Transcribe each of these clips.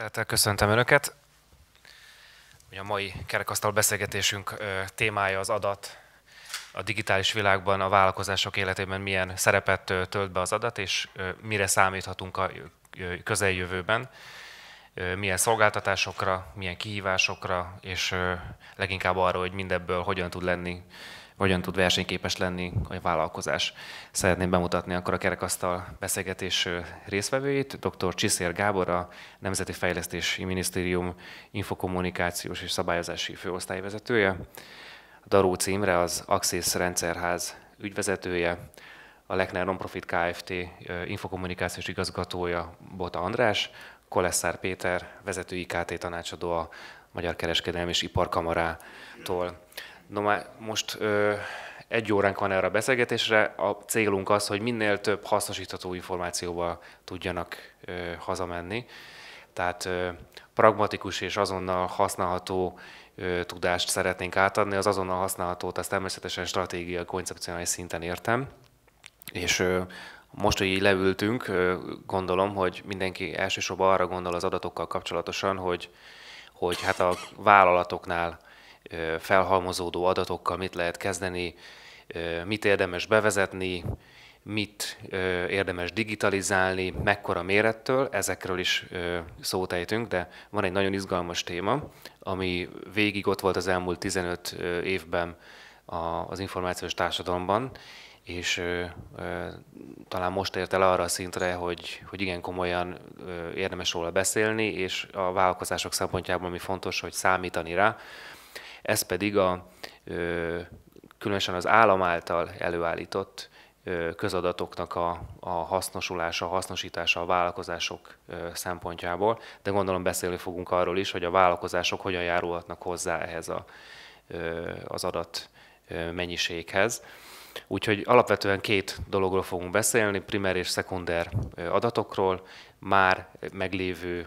Tisztelettel köszöntöm Önöket. A mai kerekasztal beszélgetésünk témája az adat, a digitális világban a vállalkozások életében milyen szerepet tölt be az adat, és mire számíthatunk a közeljövőben, milyen szolgáltatásokra, milyen kihívásokra, és leginkább arra, hogy mindebből hogyan tud lenni hogyan tud versenyképes lenni a vállalkozás. Szeretném bemutatni akkor a kerekasztal beszélgetés részvevőjét, dr. Csiszér Gábor, a Nemzeti Fejlesztési Minisztérium infokommunikációs és szabályozási főosztályvezetője, a Daró Címre az Axis Rendszerház ügyvezetője, a Lechner Nonprofit Kft. infokommunikációs igazgatója Bota András, Kolesszár Péter, vezető IKT tanácsadó a Magyar Kereskedelmi és Iparkamarától. No már most ö, egy óránk van erre a beszélgetésre. A célunk az, hogy minél több hasznosítható információval tudjanak ö, hazamenni. Tehát ö, pragmatikus és azonnal használható ö, tudást szeretnénk átadni. Az azonnal használhatót azt természetesen stratégiai, koncepcionális szinten értem. És ö, most, hogy így leültünk, ö, gondolom, hogy mindenki elsősorban arra gondol az adatokkal kapcsolatosan, hogy, hogy hát a vállalatoknál felhalmozódó adatokkal mit lehet kezdeni, mit érdemes bevezetni, mit érdemes digitalizálni, mekkora mérettől, ezekről is szót ejtünk, de van egy nagyon izgalmas téma, ami végig ott volt az elmúlt 15 évben az információs társadalomban, és talán most ért el arra a szintre, hogy, hogy igen komolyan érdemes róla beszélni, és a vállalkozások szempontjából ami fontos, hogy számítani rá, ez pedig a, különösen az állam által előállított közadatoknak a, a hasznosulása, hasznosítása a vállalkozások szempontjából, de gondolom beszélni fogunk arról is, hogy a vállalkozások hogyan járulhatnak hozzá ehhez a, az adat mennyiséghez. Úgyhogy alapvetően két dologról fogunk beszélni, primer és szekunder adatokról, már meglévő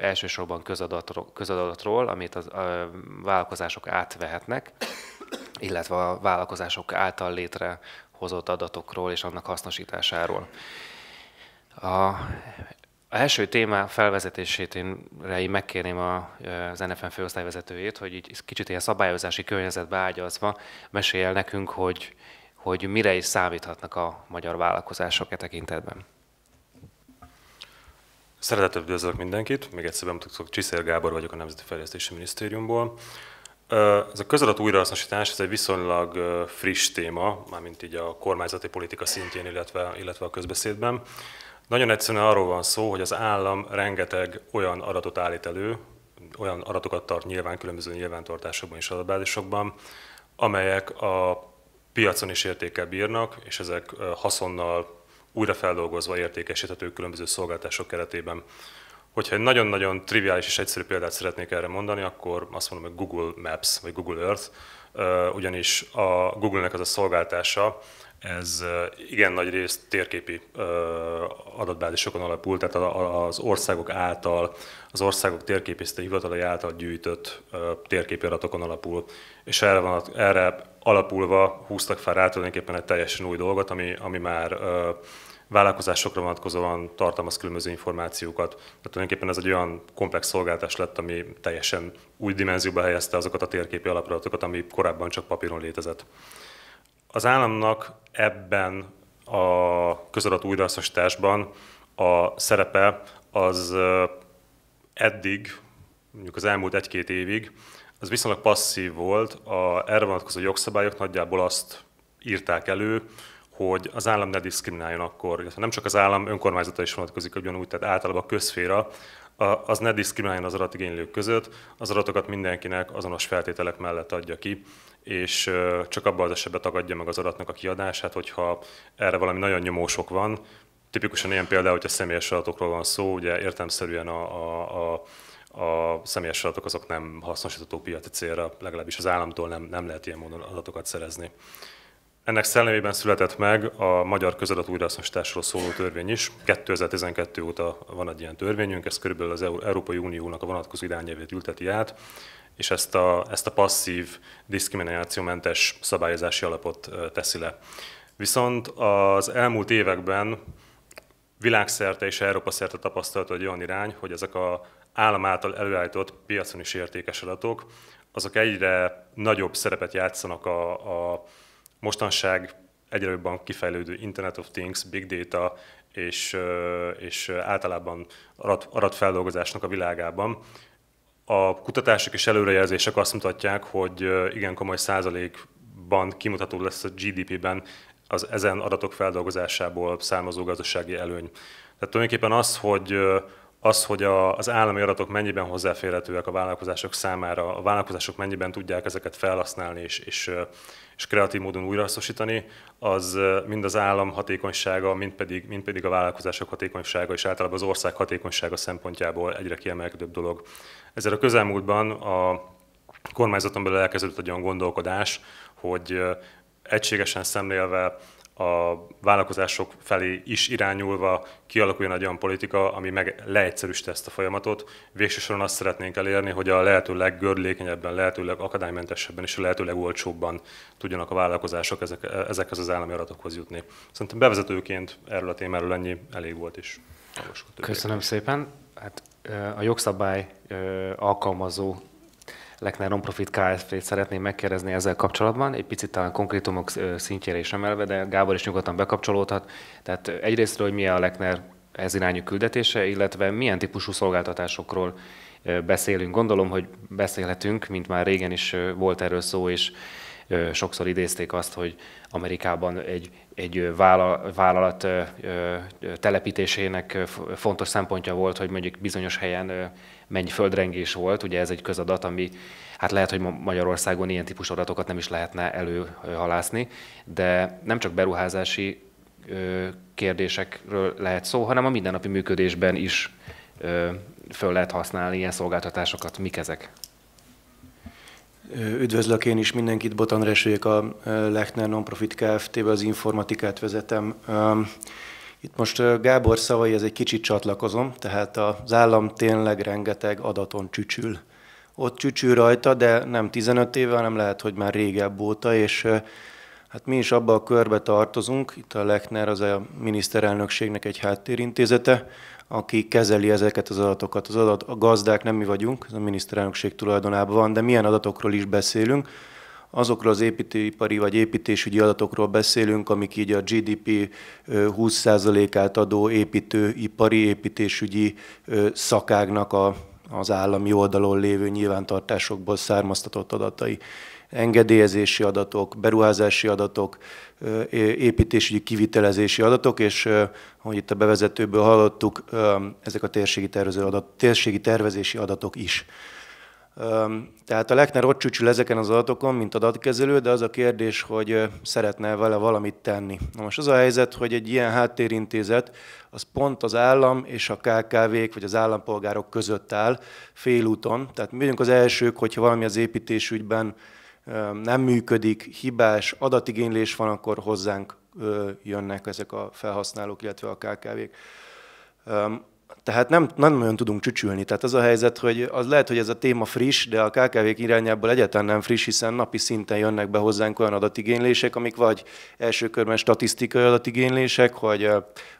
elsősorban közadatról, közadatról amit a vállalkozások átvehetnek, illetve a vállalkozások által létrehozott adatokról és annak hasznosításáról. A a első téma felvezetését én, én megkérném az NFM főosztályvezetőjét, hogy így kicsit ilyen szabályozási környezetbe ágyazva mesélj el nekünk, hogy, hogy mire is számíthatnak a magyar vállalkozások e tekintetben. Szeretettel üdvözlök mindenkit, még egyszer bemutatok, Csiszér Gábor vagyok a Nemzeti Fejlesztési Minisztériumból. Ez a közadat újrahasznosítás, ez egy viszonylag friss téma, mármint így a kormányzati politika szintjén, illetve, illetve a közbeszédben. Nagyon egyszerűen arról van szó, hogy az állam rengeteg olyan adatot állít elő, olyan adatokat tart nyilván különböző nyilvántartásokban és adatbázisokban, amelyek a piacon is értékkel bírnak, és ezek haszonnal újrafeldolgozva értékesíthetők különböző szolgáltások keretében. Hogyha egy nagyon-nagyon triviális és egyszerű példát szeretnék erre mondani, akkor azt mondom, hogy Google Maps vagy Google Earth, ugyanis a Google-nek az a szolgáltása, ez igen nagy részt térképi adatbázisokon alapul, tehát az országok által, az országok térképészeti hivatalai által gyűjtött térképi adatokon alapul, és erre, van, erre alapulva húztak fel rá tulajdonképpen egy teljesen új dolgot, ami, ami már vállalkozásokra vonatkozóan tartalmaz különböző információkat. Tehát tulajdonképpen ez egy olyan komplex szolgáltás lett, ami teljesen új dimenzióba helyezte azokat a térképi alapadatokat, ami korábban csak papíron létezett. Az államnak ebben a közadat újrahasznosításban a szerepe az eddig, mondjuk az elmúlt egy-két évig, az viszonylag passzív volt. A erre vonatkozó jogszabályok nagyjából azt írták elő, hogy az állam ne diszkrimináljon akkor, nem csak az állam önkormányzata is vonatkozik ugyanúgy, tehát általában a közféra, az ne diszkrimináljon az adatigénylők között, az adatokat mindenkinek azonos feltételek mellett adja ki, és csak abban az esetben tagadja meg az adatnak a kiadását, hogyha erre valami nagyon nyomósok van. Tipikusan ilyen például, hogyha személyes adatokról van szó, ugye értelmszerűen a, a, a a személyes adatok azok nem hasznosítható piaci célra, legalábbis az államtól nem, nem lehet ilyen módon adatokat szerezni. Ennek szellemében született meg a Magyar Közadat újrahasznosításról szóló törvény is. 2012 óta van egy ilyen törvényünk, ez körülbelül az Európai Uniónak a vonatkozó irányelvét ülteti át, és ezt a, ezt a passzív, diszkriminációmentes szabályozási alapot teszi le. Viszont az elmúlt években világszerte és Európa szerte tapasztalt egy olyan irány, hogy ezek a állam által előállított piacon is értékes adatok, azok egyre nagyobb szerepet játszanak a, a mostanság egyre jobban kifejlődő Internet of Things, Big Data és, és általában adat, adatfeldolgozásnak a világában. A kutatások és előrejelzések azt mutatják, hogy igen komoly százalékban kimutató lesz a GDP-ben az ezen adatok feldolgozásából származó gazdasági előny. Tehát tulajdonképpen az, hogy az, hogy a, az állami adatok mennyiben hozzáférhetőek a vállalkozások számára, a vállalkozások mennyiben tudják ezeket felhasználni és, és, és kreatív módon újrahasznosítani, az mind az állam hatékonysága, mind pedig, mind pedig a vállalkozások hatékonysága és általában az ország hatékonysága szempontjából egyre kiemelkedőbb dolog. Ezzel a közelmúltban a kormányzaton belül elkezdődött egy olyan gondolkodás, hogy egységesen szemlélve a vállalkozások felé is irányulva kialakuljon egy olyan politika, ami meg leegyszerűsíti ezt a folyamatot. Végsősoron azt szeretnénk elérni, hogy a lehető leggördülékenyebben, lehetőleg akadálymentesebben és a lehető legolcsóbban tudjanak a vállalkozások ezek, ezekhez az állami adatokhoz jutni. Szerintem bevezetőként erről a témáról ennyi elég volt is. Köszönöm szépen. Hát a jogszabály alkalmazó Lechner Nonprofit Kft-t szeretném megkérdezni ezzel kapcsolatban, egy picit talán konkrétumok szintjére is emelve, de Gábor is nyugodtan bekapcsolódhat. Tehát egyrésztről, hogy milyen a Lechner ez irányú küldetése, illetve milyen típusú szolgáltatásokról beszélünk. Gondolom, hogy beszélhetünk, mint már régen is volt erről szó, és sokszor idézték azt, hogy Amerikában egy, egy vállalat telepítésének fontos szempontja volt, hogy mondjuk bizonyos helyen mennyi földrengés volt, ugye ez egy közadat, ami hát lehet, hogy Magyarországon ilyen típusú adatokat nem is lehetne előhalászni, de nem csak beruházási kérdésekről lehet szó, hanem a mindennapi működésben is föl lehet használni ilyen szolgáltatásokat. Mik ezek? Üdvözlök én is mindenkit, Botan Resőjék a Lechner Nonprofit Kft-be az informatikát vezetem. Itt most Gábor szavai, ez egy kicsit csatlakozom, tehát az állam tényleg rengeteg adaton csücsül. Ott csücsül rajta, de nem 15 éve, hanem lehet, hogy már régebb óta, és hát mi is abba a körbe tartozunk, itt a Lechner az a miniszterelnökségnek egy háttérintézete, aki kezeli ezeket az adatokat. Az adat, a gazdák nem mi vagyunk, ez a miniszterelnökség tulajdonában van, de milyen adatokról is beszélünk azokról az építőipari vagy építésügyi adatokról beszélünk, amik így a GDP 20%-át adó építőipari, építésügyi szakágnak a, az állami oldalon lévő nyilvántartásokból származtatott adatai. Engedélyezési adatok, beruházási adatok, építésügyi kivitelezési adatok, és ahogy itt a bevezetőből hallottuk, ezek a térségi, tervező adat, térségi tervezési adatok is. Tehát a Lechner ott csücsül ezeken az adatokon, mint adatkezelő, de az a kérdés, hogy szeretne vele valamit tenni. Na most az a helyzet, hogy egy ilyen háttérintézet, az pont az állam és a KKV-k, vagy az állampolgárok között áll félúton. Tehát mi vagyunk az elsők, hogyha valami az építésügyben nem működik, hibás adatigénylés van, akkor hozzánk jönnek ezek a felhasználók, illetve a KKV-k tehát nem, nem nagyon tudunk csücsülni. Tehát az a helyzet, hogy az lehet, hogy ez a téma friss, de a KKV-k irányából egyáltalán nem friss, hiszen napi szinten jönnek be hozzánk olyan adatigénylések, amik vagy első körben statisztikai adatigénylések, hogy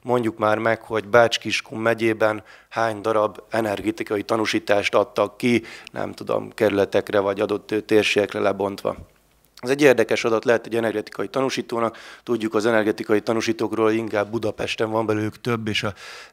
mondjuk már meg, hogy Bács-Kiskun megyében hány darab energetikai tanúsítást adtak ki, nem tudom, kerületekre vagy adott térségekre lebontva. Ez egy érdekes adat lehet egy energetikai tanúsítónak. Tudjuk az energetikai tanúsítókról, inkább Budapesten van belőlük több, és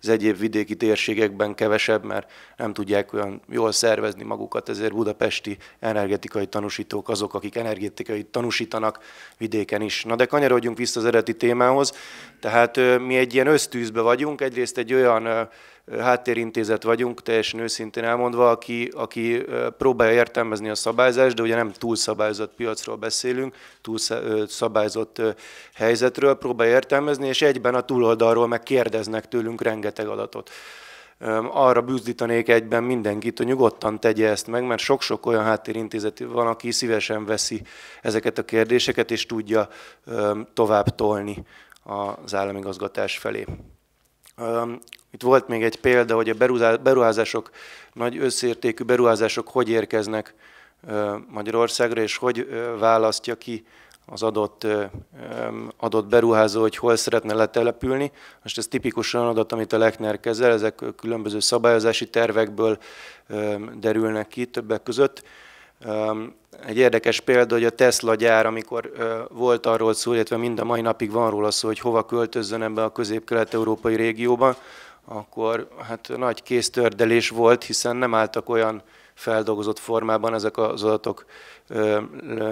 az egyéb vidéki térségekben kevesebb, mert nem tudják olyan jól szervezni magukat, ezért budapesti energetikai tanúsítók azok, akik energetikai tanúsítanak vidéken is. Na de kanyarodjunk vissza az eredeti témához. Tehát mi egy ilyen ösztűzbe vagyunk, egyrészt egy olyan háttérintézet vagyunk, teljesen őszintén elmondva, aki, aki próbálja értelmezni a szabályzást, de ugye nem túlszabályozott piacról beszélünk, túlszabályozott helyzetről próbálja értelmezni, és egyben a túloldalról meg kérdeznek tőlünk rengeteg adatot arra bűzdítanék egyben mindenkit, hogy nyugodtan tegye ezt meg, mert sok-sok olyan háttérintézet van, aki szívesen veszi ezeket a kérdéseket, és tudja tovább tolni az államigazgatás felé. Itt volt még egy példa, hogy a beruházások, nagy összértékű beruházások hogy érkeznek Magyarországra, és hogy választja ki az adott, adott beruházó, hogy hol szeretne letelepülni. Most ez tipikusan adat, amit a Lechner kezel, ezek különböző szabályozási tervekből derülnek ki többek között. Egy érdekes példa, hogy a Tesla gyár, amikor volt arról szó, illetve mind a mai napig van róla szó, hogy hova költözzön ebbe a közép-kelet-európai régióba, akkor hát nagy kéztördelés volt, hiszen nem álltak olyan feldolgozott formában ezek az adatok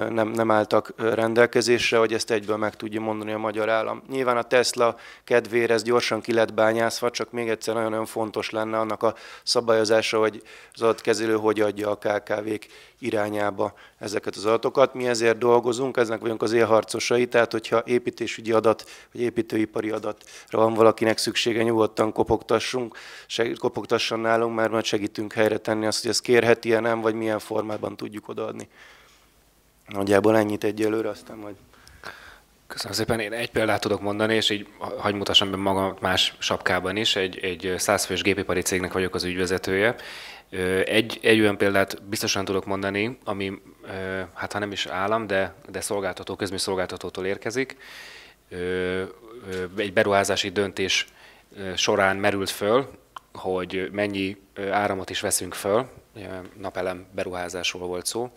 nem, nem álltak rendelkezésre, hogy ezt egyből meg tudja mondani a magyar állam. Nyilván a Tesla kedvére ez gyorsan ki lett bányászva, csak még egyszer nagyon-nagyon fontos lenne annak a szabályozása, hogy az adatkezelő hogy adja a KKV-k irányába ezeket az adatokat. Mi ezért dolgozunk, eznek vagyunk az élharcosai, tehát hogyha építésügyi adat, vagy építőipari adatra van valakinek szüksége, nyugodtan kopogtassunk, segít, kopogtasson nálunk, mert majd segítünk helyre tenni azt, hogy ez kérheti-e nem, vagy milyen formában tudjuk odaadni. Nagyjából ennyit egyelőre, aztán majd Köszönöm szépen. Én egy példát tudok mondani, és így hagyd mutassam be magam más sapkában is. Egy, egy százfős gépipari cégnek vagyok az ügyvezetője. Egy, egy olyan példát biztosan tudok mondani, ami hát ha nem is állam, de, de szolgáltató, közműszolgáltatótól érkezik. Egy beruházási döntés során merült föl, hogy mennyi áramot is veszünk föl, napelem beruházásról volt szó,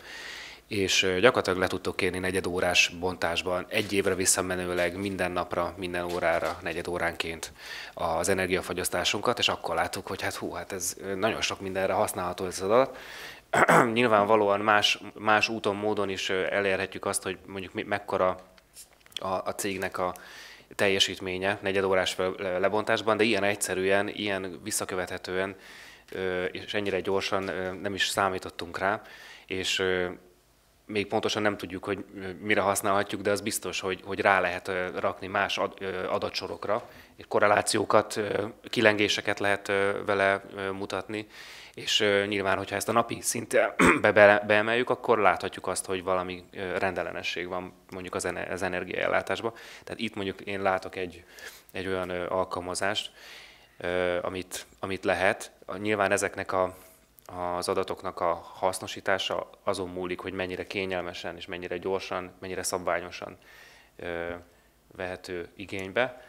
és gyakorlatilag le tudtok kérni negyed órás bontásban, egy évre visszamenőleg minden napra, minden órára, negyed óránként az energiafagyasztásunkat, és akkor láttuk, hogy hát hú, hát ez nagyon sok mindenre használható ez az adat. Nyilvánvalóan más, más úton, módon is elérhetjük azt, hogy mondjuk mekkora a, a cégnek a teljesítménye negyed órás lebontásban, de ilyen egyszerűen, ilyen visszakövethetően és ennyire gyorsan nem is számítottunk rá, és még pontosan nem tudjuk, hogy mire használhatjuk, de az biztos, hogy, hogy rá lehet rakni más adatsorokra, korrelációkat, kilengéseket lehet vele mutatni, és nyilván, hogyha ezt a napi szinten beemeljük, akkor láthatjuk azt, hogy valami rendellenesség van mondjuk az, az energiaellátásban. Tehát itt mondjuk én látok egy, egy olyan alkalmazást, amit, amit lehet. Nyilván ezeknek a az adatoknak a hasznosítása azon múlik, hogy mennyire kényelmesen és mennyire gyorsan, mennyire szabványosan ö, vehető igénybe.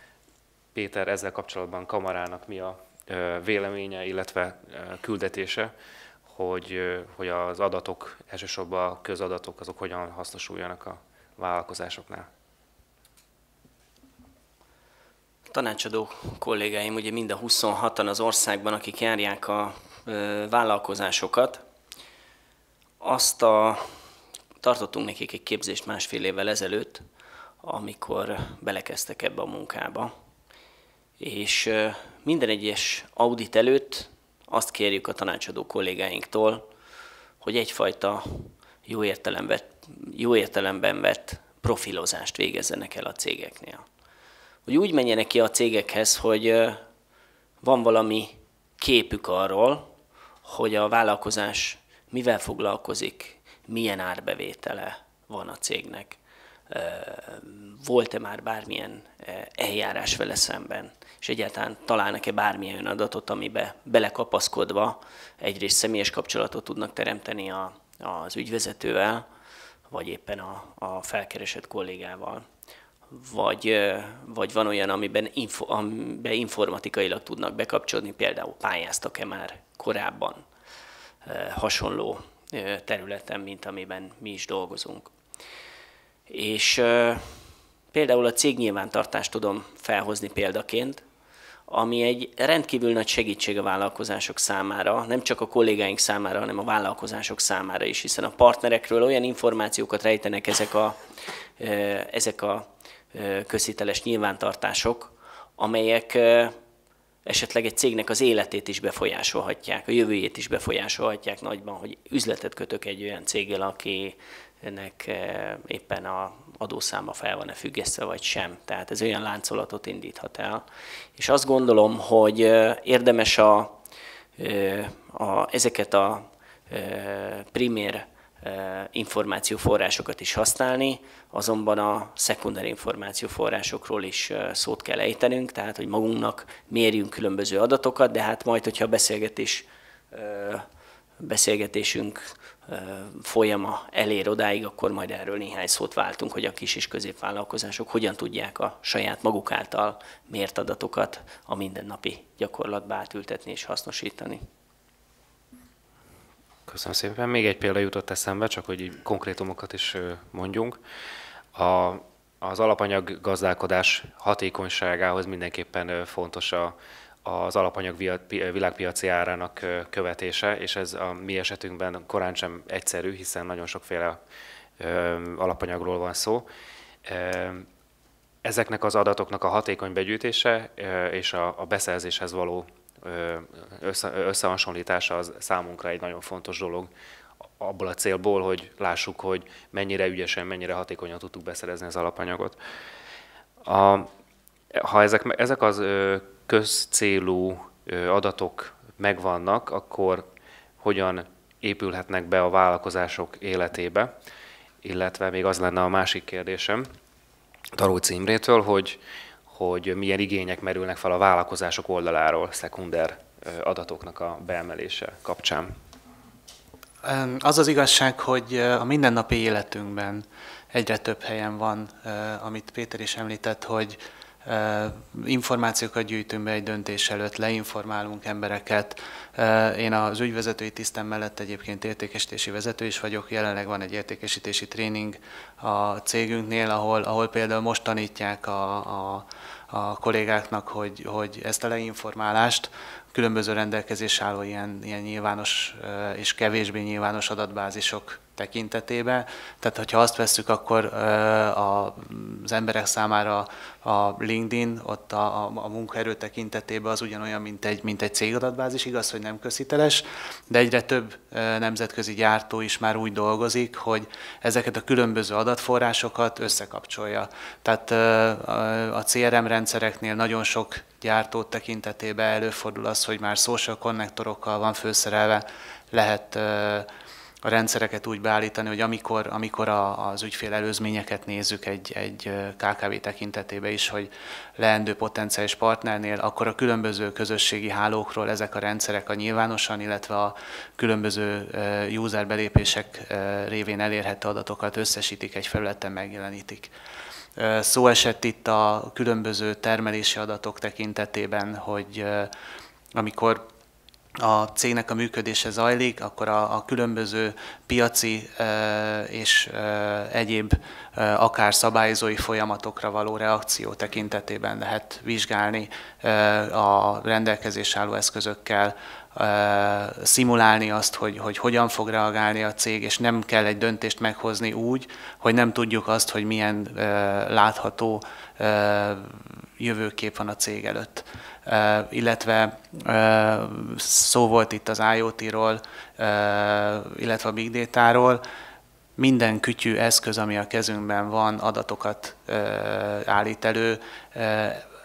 Péter ezzel kapcsolatban kamarának mi a ö, véleménye, illetve ö, küldetése, hogy, ö, hogy az adatok, elsősorban a közadatok, azok hogyan hasznosuljanak a vállalkozásoknál. tanácsadó kollégáim, ugye mind a 26-an az országban, akik járják a vállalkozásokat, azt a, tartottunk nekik egy képzést másfél évvel ezelőtt, amikor belekezdtek ebbe a munkába. És minden egyes audit előtt azt kérjük a tanácsadó kollégáinktól, hogy egyfajta jó, értelemben, jó értelemben vett profilozást végezzenek el a cégeknél. Hogy úgy menjenek ki a cégekhez, hogy van valami képük arról, hogy a vállalkozás mivel foglalkozik, milyen árbevétele van a cégnek, volt-e már bármilyen eljárás vele szemben, és egyáltalán találnak-e bármilyen adatot, amibe belekapaszkodva egyrészt személyes kapcsolatot tudnak teremteni a, az ügyvezetővel, vagy éppen a, a felkeresett kollégával. Vagy, vagy van olyan, amiben, info, amiben informatikailag tudnak bekapcsolni, például pályáztak-e már korábban hasonló területen, mint amiben mi is dolgozunk. És például a cégnyilvántartást tudom felhozni példaként, ami egy rendkívül nagy segítség a vállalkozások számára, nem csak a kollégáink számára, hanem a vállalkozások számára is, hiszen a partnerekről olyan információkat rejtenek ezek a, ezek a közhiteles nyilvántartások, amelyek esetleg egy cégnek az életét is befolyásolhatják, a jövőjét is befolyásolhatják nagyban, hogy üzletet kötök egy olyan céggel, akinek eh, éppen a adószáma fel van-e függesztve, vagy sem. Tehát ez olyan láncolatot indíthat el. És azt gondolom, hogy eh, érdemes a, eh, a, ezeket a primér információforrásokat is használni, azonban a szekunder információforrásokról is szót kell ejtenünk, tehát hogy magunknak mérjünk különböző adatokat, de hát majd, hogyha a beszélgetés beszélgetésünk folyama elér odáig, akkor majd erről néhány szót váltunk, hogy a kis és középvállalkozások hogyan tudják a saját maguk által mért adatokat a mindennapi gyakorlatba átültetni és hasznosítani. Köszönöm szépen. Még egy példa jutott eszembe, csak hogy konkrétumokat is mondjunk. A, az alapanyag gazdálkodás hatékonyságához mindenképpen fontos a, az alapanyag világpiaci árának követése, és ez a mi esetünkben korán sem egyszerű, hiszen nagyon sokféle alapanyagról van szó. Ezeknek az adatoknak a hatékony begyűjtése és a beszerzéshez való összehasonlítása az számunkra egy nagyon fontos dolog abból a célból, hogy lássuk, hogy mennyire ügyesen, mennyire hatékonyan tudtuk beszerezni az alapanyagot. A, ha ezek, ezek az közcélú adatok megvannak, akkor hogyan épülhetnek be a vállalkozások életébe, illetve még az lenne a másik kérdésem Taró Címrétől, hogy, hogy milyen igények merülnek fel a vállalkozások oldaláról szekunder adatoknak a beemelése kapcsán. Az az igazság, hogy a mindennapi életünkben egyre több helyen van, amit Péter is említett, hogy információkat gyűjtünk be egy döntés előtt, leinformálunk embereket. Én az ügyvezetői tisztem mellett egyébként értékesítési vezető is vagyok, jelenleg van egy értékesítési tréning a cégünknél, ahol, ahol például most tanítják a, a, a kollégáknak, hogy, hogy ezt a leinformálást különböző rendelkezés álló ilyen, ilyen nyilvános és kevésbé nyilvános adatbázisok tekintetében. Tehát, hogyha azt vesszük, akkor az emberek számára a LinkedIn, ott a, a, a munkaerő tekintetében az ugyanolyan, mint egy, mint egy cégadatbázis, igaz, hogy nem közhiteles, de egyre több nemzetközi gyártó is már úgy dolgozik, hogy ezeket a különböző adatforrásokat összekapcsolja. Tehát a CRM rendszereknél nagyon sok gyártó tekintetében előfordul az, hogy már social konnektorokkal van főszerelve, lehet a rendszereket úgy beállítani, hogy amikor, amikor a, az ügyfél előzményeket nézzük egy, egy KKV tekintetében is, hogy leendő potenciális partnernél, akkor a különböző közösségi hálókról ezek a rendszerek a nyilvánosan, illetve a különböző user belépések révén elérhető adatokat összesítik, egy felületen megjelenítik. Szó esett itt a különböző termelési adatok tekintetében, hogy amikor a cégnek a működése zajlik, akkor a, a különböző piaci e, és e, egyéb e, akár szabályozói folyamatokra való reakció tekintetében lehet vizsgálni e, a rendelkezés álló eszközökkel, e, szimulálni azt, hogy, hogy hogyan fog reagálni a cég, és nem kell egy döntést meghozni úgy, hogy nem tudjuk azt, hogy milyen e, látható e, jövőkép van a cég előtt illetve szó volt itt az IoT-ról, illetve a Big Data-ról, minden kütyű eszköz, ami a kezünkben van, adatokat állít elő.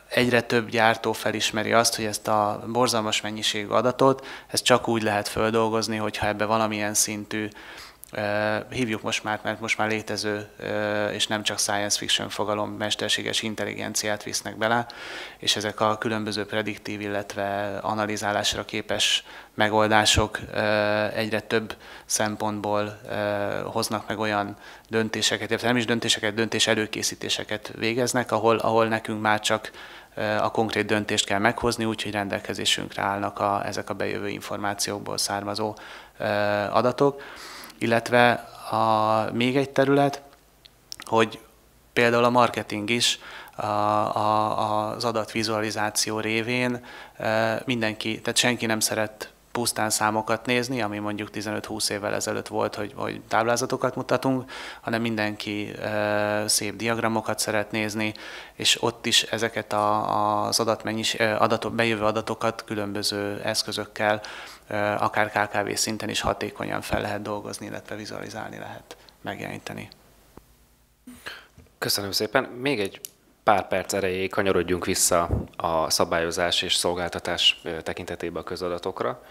Egyre több gyártó felismeri azt, hogy ezt a borzalmas mennyiségű adatot, ezt csak úgy lehet földolgozni, hogyha ebbe valamilyen szintű hívjuk most már, mert most már létező, és nem csak science fiction fogalom, mesterséges intelligenciát visznek bele, és ezek a különböző prediktív, illetve analizálásra képes megoldások egyre több szempontból hoznak meg olyan döntéseket, illetve nem is döntéseket, döntés előkészítéseket végeznek, ahol, ahol nekünk már csak a konkrét döntést kell meghozni, úgyhogy rendelkezésünkre állnak a, ezek a bejövő információkból származó adatok illetve a, még egy terület, hogy például a marketing is a, a, az adatvizualizáció révén e, mindenki, tehát senki nem szeret pusztán számokat nézni, ami mondjuk 15-20 évvel ezelőtt volt, hogy, hogy táblázatokat mutatunk, hanem mindenki e, szép diagramokat szeret nézni, és ott is ezeket a, az adatmennyis, e, adatok, bejövő adatokat különböző eszközökkel akár KKV szinten is hatékonyan fel lehet dolgozni, illetve vizualizálni lehet, megjeleníteni. Köszönöm szépen. Még egy pár perc erejéig kanyarodjunk vissza a szabályozás és szolgáltatás tekintetében a közadatokra.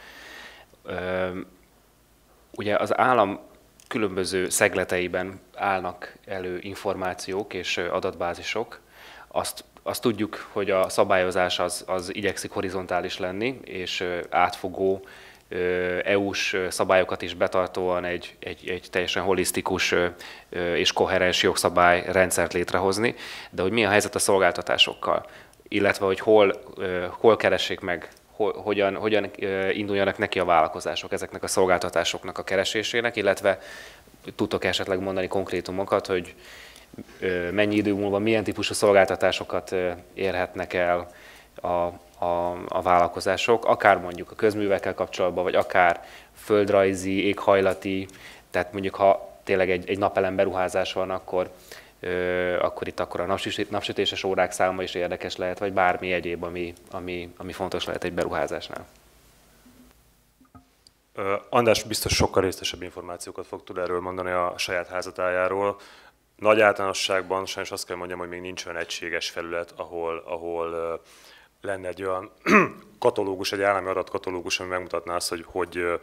Ugye az állam különböző szegleteiben állnak elő információk és adatbázisok. Azt, azt tudjuk, hogy a szabályozás az, az igyekszik horizontális lenni, és átfogó EU-s szabályokat is betartóan egy, egy, egy teljesen holisztikus és koherens jogszabályrendszert létrehozni, de hogy mi a helyzet a szolgáltatásokkal, illetve hogy hol, hol keressék meg hogyan, hogyan induljanak neki a vállalkozások ezeknek a szolgáltatásoknak a keresésének, illetve tudtok esetleg mondani konkrétumokat, hogy mennyi idő múlva milyen típusú szolgáltatásokat érhetnek el a, a, a vállalkozások, akár mondjuk a közművekkel kapcsolatban, vagy akár földrajzi, éghajlati, tehát mondjuk ha tényleg egy, egy napelem beruházás van, akkor, ö, akkor itt akkor a napsütéses órák száma is érdekes lehet, vagy bármi egyéb, ami, ami, ami fontos lehet egy beruházásnál. András biztos sokkal részesebb információkat fog tud erről mondani a saját házatájáról. Nagy általánosságban sajnos azt kell mondjam, hogy még nincs olyan egységes felület, ahol, ahol lenne egy olyan katalógus, egy állami adatkatalógus, ami megmutatná azt, hogy, hogy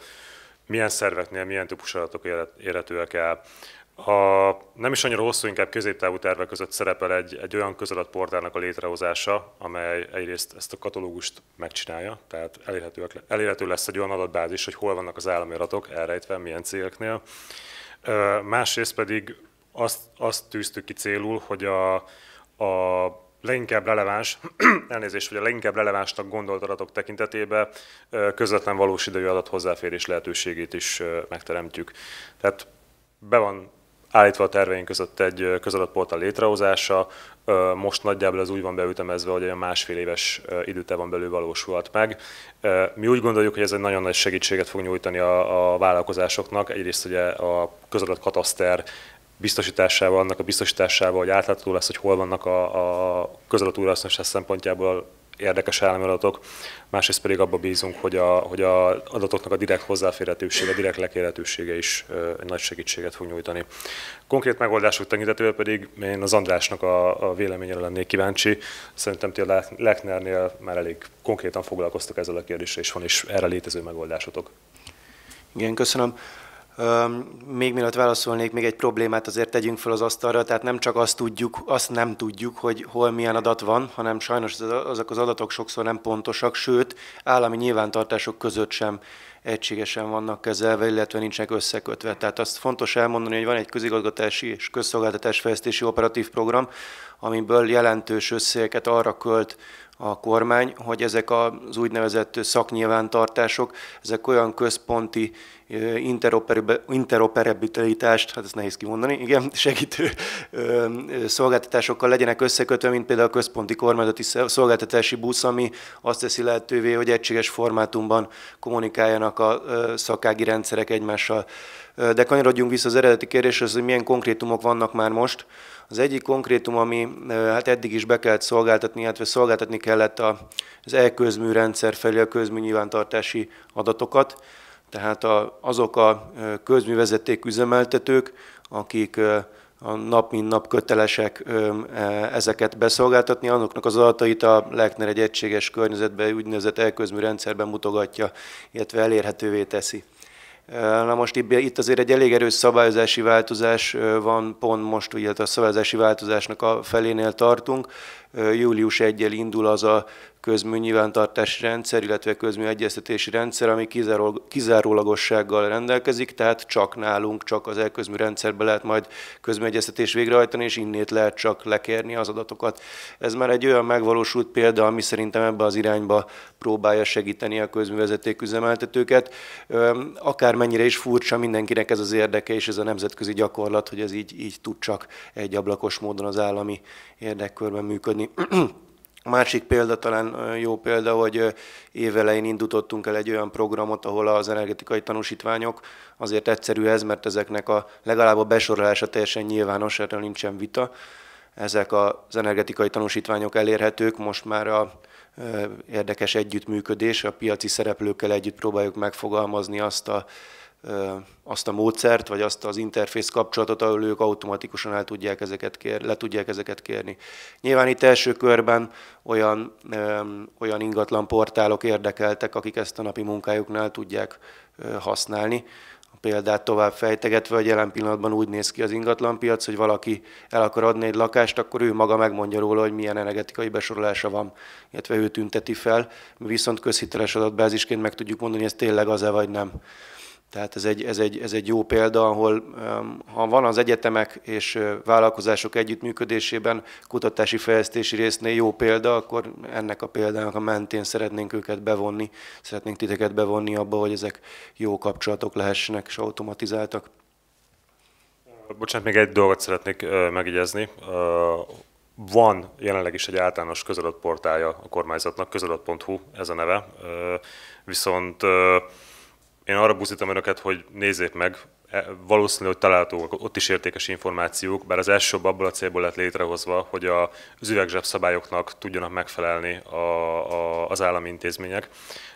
milyen szerveknél milyen típusú adatok érhetőek el. A nem is annyira hosszú, inkább középtávú tervek között szerepel egy, egy olyan közadatportálnak a létrehozása, amely egyrészt ezt a katalógust megcsinálja, tehát elérhető, elérhető lesz egy olyan adatbázis, hogy hol vannak az állami adatok elrejtve, milyen cégeknél. Másrészt pedig azt, azt tűztük ki célul, hogy a, a leginkább releváns, elnézést, hogy a leginkább relevánsnak gondolt adatok tekintetében közvetlen valós idejű adat hozzáférés lehetőségét is megteremtjük. Tehát be van állítva a terveink között egy közadatportál létrehozása, most nagyjából az úgy van beütemezve, hogy olyan másfél éves időtávon belül valósulhat meg. Mi úgy gondoljuk, hogy ez egy nagyon nagy segítséget fog nyújtani a, a vállalkozásoknak. Egyrészt ugye a közadat kataszter biztosításával, annak a biztosításával, hogy átlátható lesz, hogy hol vannak a, a közadatúrahasznosítás szempontjából érdekes állami adatok, másrészt pedig abba bízunk, hogy a, hogy a adatoknak a direkt hozzáférhetősége, direkt lekérhetősége is egy nagy segítséget fog nyújtani. Konkrét megoldások tekintetően pedig én az Andrásnak a, a véleményére lennék kíváncsi. Szerintem ti a Lechnernél már elég konkrétan foglalkoztok ezzel a kérdéssel, és van is erre létező megoldásotok. Igen, köszönöm. Még mielőtt válaszolnék, még egy problémát azért tegyünk fel az asztalra, tehát nem csak azt tudjuk, azt nem tudjuk, hogy hol milyen adat van, hanem sajnos azok az adatok sokszor nem pontosak, sőt, állami nyilvántartások között sem egységesen vannak kezelve, illetve nincsenek összekötve. Tehát azt fontos elmondani, hogy van egy közigazgatási és közszolgáltatásfejlesztési operatív program, amiből jelentős összegeket arra költ a kormány, hogy ezek az úgynevezett szaknyilvántartások, ezek olyan központi interoperabilitást, hát ezt nehéz kimondani, igen, segítő szolgáltatásokkal legyenek összekötve, mint például a központi kormányzati szolgáltatási busz, ami azt teszi lehetővé, hogy egységes formátumban kommunikáljanak a szakági rendszerek egymással. De kanyarodjunk vissza az eredeti kérdéshez, hogy milyen konkrétumok vannak már most. Az egyik konkrétum, ami hát eddig is be kellett szolgáltatni, illetve szolgáltatni kellett az e-közmű rendszer felé a közmű nyilvántartási adatokat, tehát azok a közművezeték üzemeltetők, akik a nap mint nap kötelesek e, ezeket beszolgáltatni, annoknak az adatait a Lechner egy egységes környezetben, úgynevezett elközmű rendszerben mutogatja, illetve elérhetővé teszi. Na most itt azért egy elég erős szabályozási változás van, pont most ugye a szabályozási változásnak a felénél tartunk. Július 1 indul az a közmű nyilvántartási rendszer, illetve közmű egyeztetési rendszer, ami kizárólagossággal rendelkezik, tehát csak nálunk, csak az elközmű rendszerbe lehet majd közműegyeztetés végrehajtani, és innét lehet csak lekérni az adatokat. Ez már egy olyan megvalósult példa, ami szerintem ebbe az irányba próbálja segíteni a közművezeték üzemeltetőket. Akármennyire is furcsa, mindenkinek ez az érdeke, és ez a nemzetközi gyakorlat, hogy ez így, így tud csak egy ablakos módon az állami érdekkörben működni. A másik példa, talán jó példa, hogy évelején indítottunk el egy olyan programot, ahol az energetikai tanúsítványok, azért egyszerű ez, mert ezeknek a legalább a besorolása teljesen nyilvános, erről nincsen vita. Ezek az energetikai tanúsítványok elérhetők, most már a érdekes együttműködés, a piaci szereplőkkel együtt próbáljuk megfogalmazni azt a azt a módszert, vagy azt az interfész kapcsolatot, ahol ők automatikusan el tudják ezeket kér, le tudják ezeket kérni. Nyilván itt első körben olyan, olyan ingatlan portálok érdekeltek, akik ezt a napi munkájuknál tudják használni. a példát tovább fejtegetve, hogy jelen pillanatban úgy néz ki az ingatlanpiac, hogy valaki el akar adni egy lakást, akkor ő maga megmondja róla, hogy milyen energetikai besorolása van, illetve ő tünteti fel. Mi viszont közhiteles adatbázisként meg tudjuk mondani, hogy ez tényleg az-e vagy nem. Tehát ez egy, ez, egy, ez egy jó példa, ahol ha van az egyetemek és vállalkozások együttműködésében kutatási fejlesztési résznél jó példa, akkor ennek a példának a mentén szeretnénk őket bevonni, szeretnénk titeket bevonni abba, hogy ezek jó kapcsolatok lehessenek és automatizáltak. Bocsánat, még egy dolgot szeretnék megjegyezni. Van jelenleg is egy általános közadatportálja a kormányzatnak, közadat.hu ez a neve, viszont én arra buzdítom önöket, hogy nézzék meg, e, valószínű, hogy találhatóak ott is értékes információk, bár az első abból a célból lett létrehozva, hogy az üvegzseb szabályoknak tudjanak megfelelni a, a, az állami intézmények.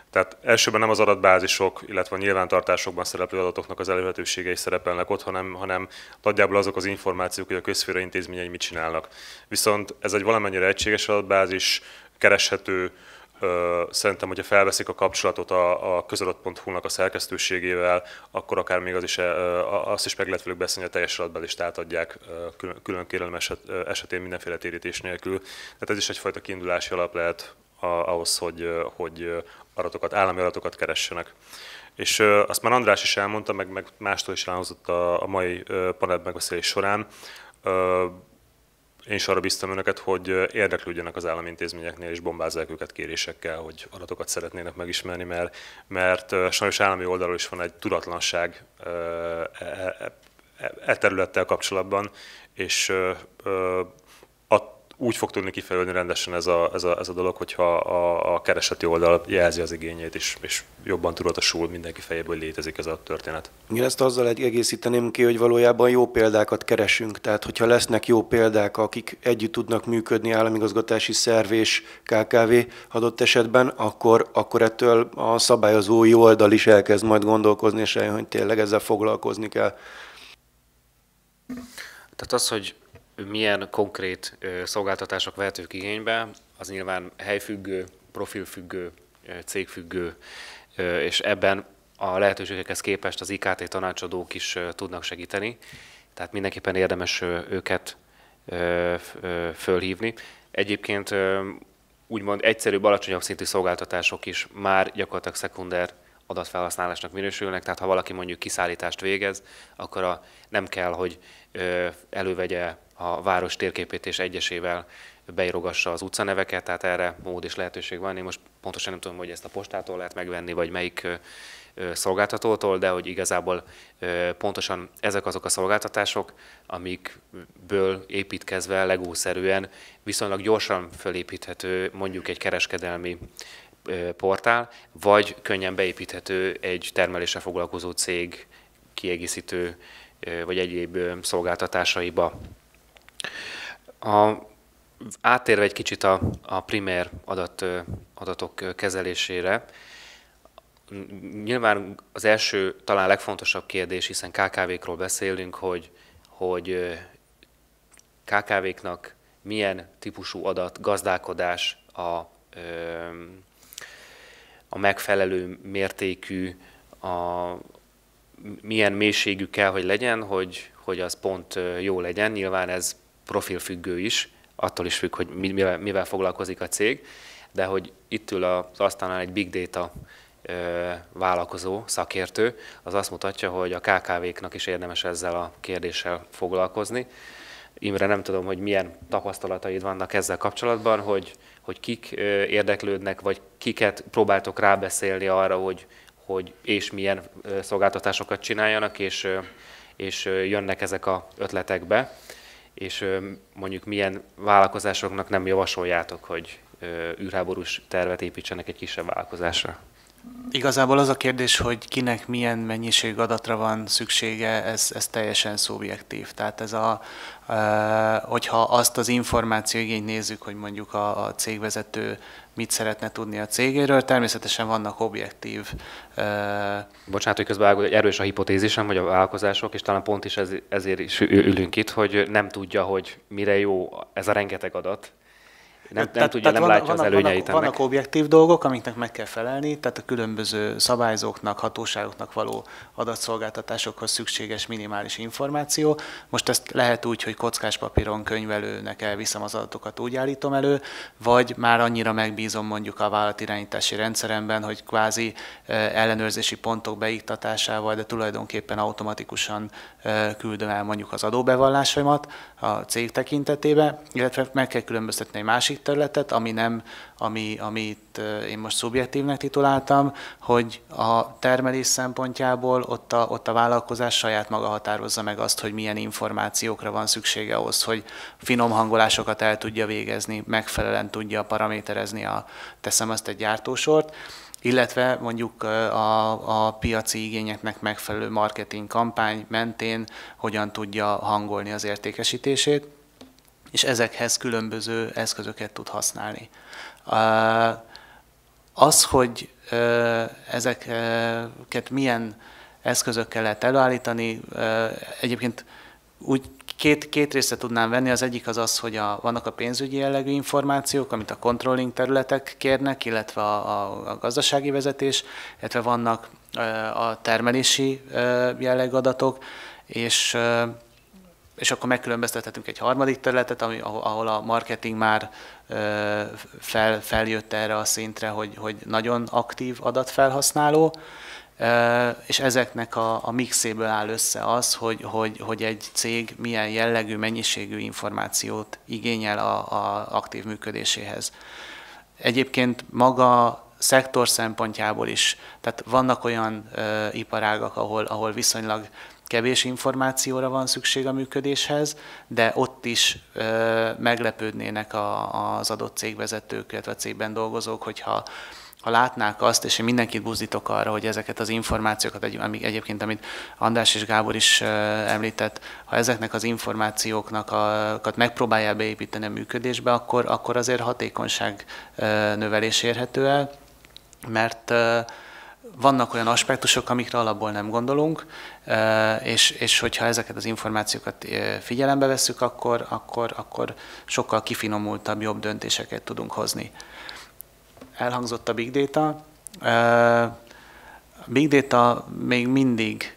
Tehát elsőben nem az adatbázisok, illetve a nyilvántartásokban szereplő adatoknak az elérhetőségei szerepelnek ott, hanem, hanem nagyjából azok az információk, hogy a közféra intézményei mit csinálnak. Viszont ez egy valamennyire egységes adatbázis, kereshető, Szerintem, hogyha felveszik a kapcsolatot a, a közadat.hu-nak a szerkesztőségével, akkor akár még az is, azt is meg lehet velük beszélni, a teljes adatbázist átadják külön, külön kérelem eset, esetén mindenféle térítés nélkül. Tehát ez is egyfajta kiindulási alap lehet ahhoz, hogy, hogy adatokat, állami adatokat keressenek. És azt már András is elmondta, meg, meg mástól is elhangzott a, a mai panel megbeszélés során, én is arra bíztam önöket, hogy érdeklődjenek az állami intézményeknél, és bombázzák őket kérésekkel, hogy adatokat szeretnének megismerni, mert, mert sajnos állami oldalról is van egy tudatlanság e, e, e, e területtel kapcsolatban, és úgy fog tudni kifejlődni rendesen ez a, ez a, ez a dolog, hogyha a, a kereseti oldal jelzi az igényét, és, és jobban tudatosul mindenki fejéből, hogy létezik ez a történet. Igen, ezt azzal egy egészíteném ki, hogy valójában jó példákat keresünk. Tehát, hogyha lesznek jó példák, akik együtt tudnak működni államigazgatási szerv és KKV adott esetben, akkor, akkor ettől a szabályozói oldal is elkezd majd gondolkozni, és eljön, hogy tényleg ezzel foglalkozni kell. Tehát az, hogy milyen konkrét szolgáltatások vehetők igénybe, az nyilván helyfüggő, profilfüggő, cégfüggő, és ebben a lehetőségekhez képest az IKT tanácsadók is tudnak segíteni, tehát mindenképpen érdemes őket fölhívni. Egyébként úgymond egyszerűbb, alacsonyabb szintű szolgáltatások is már gyakorlatilag szekunder adatfelhasználásnak minősülnek, tehát ha valaki mondjuk kiszállítást végez, akkor a, nem kell, hogy elővegye a város térképét és egyesével beírogassa az utcaneveket, tehát erre mód és lehetőség van. Én most pontosan nem tudom, hogy ezt a postától lehet megvenni, vagy melyik szolgáltatótól, de hogy igazából pontosan ezek azok a szolgáltatások, amikből építkezve legószerűen viszonylag gyorsan fölépíthető mondjuk egy kereskedelmi portál, vagy könnyen beépíthető egy termelése foglalkozó cég kiegészítő vagy egyéb szolgáltatásaiba. A, áttérve egy kicsit a, a primér adat, adatok kezelésére, nyilván az első, talán legfontosabb kérdés, hiszen KKV-król beszélünk, hogy, hogy KKV-knak milyen típusú adat, gazdálkodás a, a megfelelő mértékű, a, milyen mélységű kell, hogy legyen, hogy, hogy az pont jó legyen. Nyilván ez profilfüggő is, attól is függ, hogy mivel, mivel foglalkozik a cég, de hogy itt ül az asztalnál egy big data vállalkozó, szakértő, az azt mutatja, hogy a KKV-knak is érdemes ezzel a kérdéssel foglalkozni. Imre, nem tudom, hogy milyen tapasztalataid vannak ezzel kapcsolatban, hogy, hogy kik érdeklődnek, vagy kiket próbáltok rábeszélni arra, hogy, hogy és milyen szolgáltatásokat csináljanak, és, és jönnek ezek a ötletek be és mondjuk milyen vállalkozásoknak nem javasoljátok, hogy űrháborús tervet építsenek egy kisebb vállalkozásra? Igazából az a kérdés, hogy kinek milyen mennyiség adatra van szüksége, ez, ez teljesen szubjektív. Tehát ez a, hogyha azt az információigényt nézzük, hogy mondjuk a, a cégvezető mit szeretne tudni a cégéről. Természetesen vannak objektív... Bocsánat, hogy közben hogy erős a hipotézisem, hogy a vállalkozások, és talán pont is ez, ezért is ülünk itt, hogy nem tudja, hogy mire jó ez a rengeteg adat, nem, nem tudja, nem látja vannak, az előnyeit vannak, vannak objektív dolgok, amiknek meg kell felelni, tehát a különböző szabályzóknak, hatóságoknak való adatszolgáltatásokhoz szükséges minimális információ. Most ezt lehet úgy, hogy kockás papíron könyvelőnek elviszem az adatokat, úgy állítom elő, vagy már annyira megbízom mondjuk a vállalatirányítási rendszeremben, hogy kvázi ellenőrzési pontok beiktatásával, de tulajdonképpen automatikusan küldöm el mondjuk az adóbevallásaimat a cég tekintetében, illetve meg kell különböztetni egy területet, ami nem, ami, amit én most szubjektívnek tituláltam, hogy a termelés szempontjából ott a, ott a vállalkozás saját maga határozza meg azt, hogy milyen információkra van szüksége ahhoz, hogy finom hangolásokat el tudja végezni, megfelelően tudja paraméterezni a, teszem azt egy gyártósort, illetve mondjuk a, a piaci igényeknek megfelelő marketing kampány mentén hogyan tudja hangolni az értékesítését, és ezekhez különböző eszközöket tud használni. Az, hogy ezeket milyen eszközökkel lehet előállítani, egyébként úgy két, két részre tudnám venni. Az egyik az az, hogy a, vannak a pénzügyi jellegű információk, amit a controlling területek kérnek, illetve a, a, a gazdasági vezetés, illetve vannak a termelési jellegű adatok, és és akkor megkülönböztethetünk egy harmadik területet, ami, ahol a marketing már fel, feljött erre a szintre, hogy, hogy nagyon aktív adatfelhasználó, és ezeknek a, a mixéből áll össze az, hogy, hogy, hogy egy cég milyen jellegű, mennyiségű információt igényel a, a aktív működéséhez. Egyébként maga szektor szempontjából is, tehát vannak olyan ö, iparágak, ahol, ahol viszonylag kevés információra van szükség a működéshez, de ott is meglepődnének az adott cégvezetők, illetve a cégben dolgozók, hogyha ha látnák azt, és én mindenkit buzdítok arra, hogy ezeket az információkat, amik egyébként, amit András és Gábor is említett, ha ezeknek az információknak a, megpróbálják beépíteni a működésbe, akkor, akkor azért hatékonyság növelés érhető el, mert vannak olyan aspektusok, amikre alapból nem gondolunk, és, és hogyha ezeket az információkat figyelembe vesszük, akkor, akkor, akkor sokkal kifinomultabb, jobb döntéseket tudunk hozni elhangzott a Big Data. A Big Data még mindig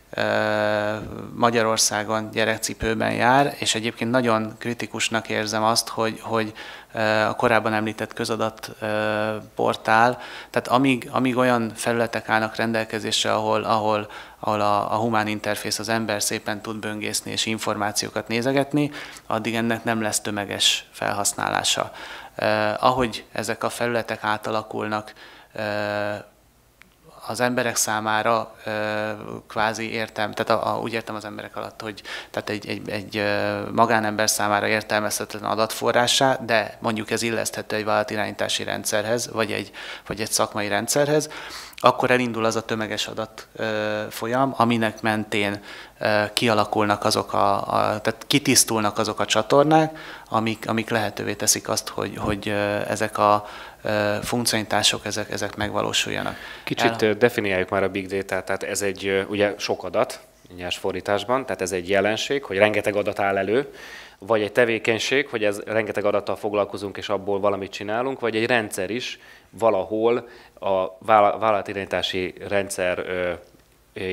Magyarországon gyerekcipőben jár, és egyébként nagyon kritikusnak érzem azt, hogy, hogy a korábban említett közadat portál, tehát amíg, amíg olyan felületek állnak rendelkezésre, ahol, ahol, ahol a, a humán interfész, az ember szépen tud böngészni és információkat nézegetni, addig ennek nem lesz tömeges felhasználása. Eh, ahogy ezek a felületek átalakulnak, az emberek számára kvázi értem, tehát a, a, úgy értem az emberek alatt, hogy tehát egy, egy, egy magánember számára értelmezhetetlen adatforrásá, de mondjuk ez illeszthető egy vállalatirányítási rendszerhez, vagy egy, vagy egy szakmai rendszerhez, akkor elindul az a tömeges adat folyam, aminek mentén kialakulnak azok a, a tehát kitisztulnak azok a csatornák, amik, amik lehetővé teszik azt, hogy, hogy ezek a funkcionalitások ezek, ezek megvalósuljanak. Kicsit El... definiáljuk már a big data tehát ez egy ugye sok adat, nyers fordításban, tehát ez egy jelenség, hogy rengeteg adat áll elő, vagy egy tevékenység, hogy ez rengeteg adattal foglalkozunk, és abból valamit csinálunk, vagy egy rendszer is valahol a vállalatirányítási rendszer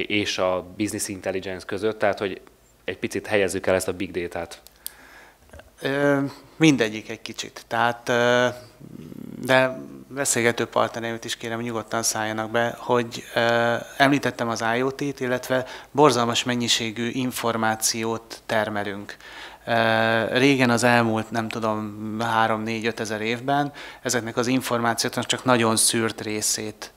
és a business intelligence között, tehát hogy egy picit helyezzük el ezt a big data-t. Mindegyik egy kicsit. Tehát, de beszélgető partnereimet is kérem, nyugodtan szálljanak be, hogy említettem az IoT-t, illetve borzalmas mennyiségű információt termelünk. Régen az elmúlt, nem tudom, 3-4-5 ezer évben ezeknek az információknak csak nagyon szűrt részét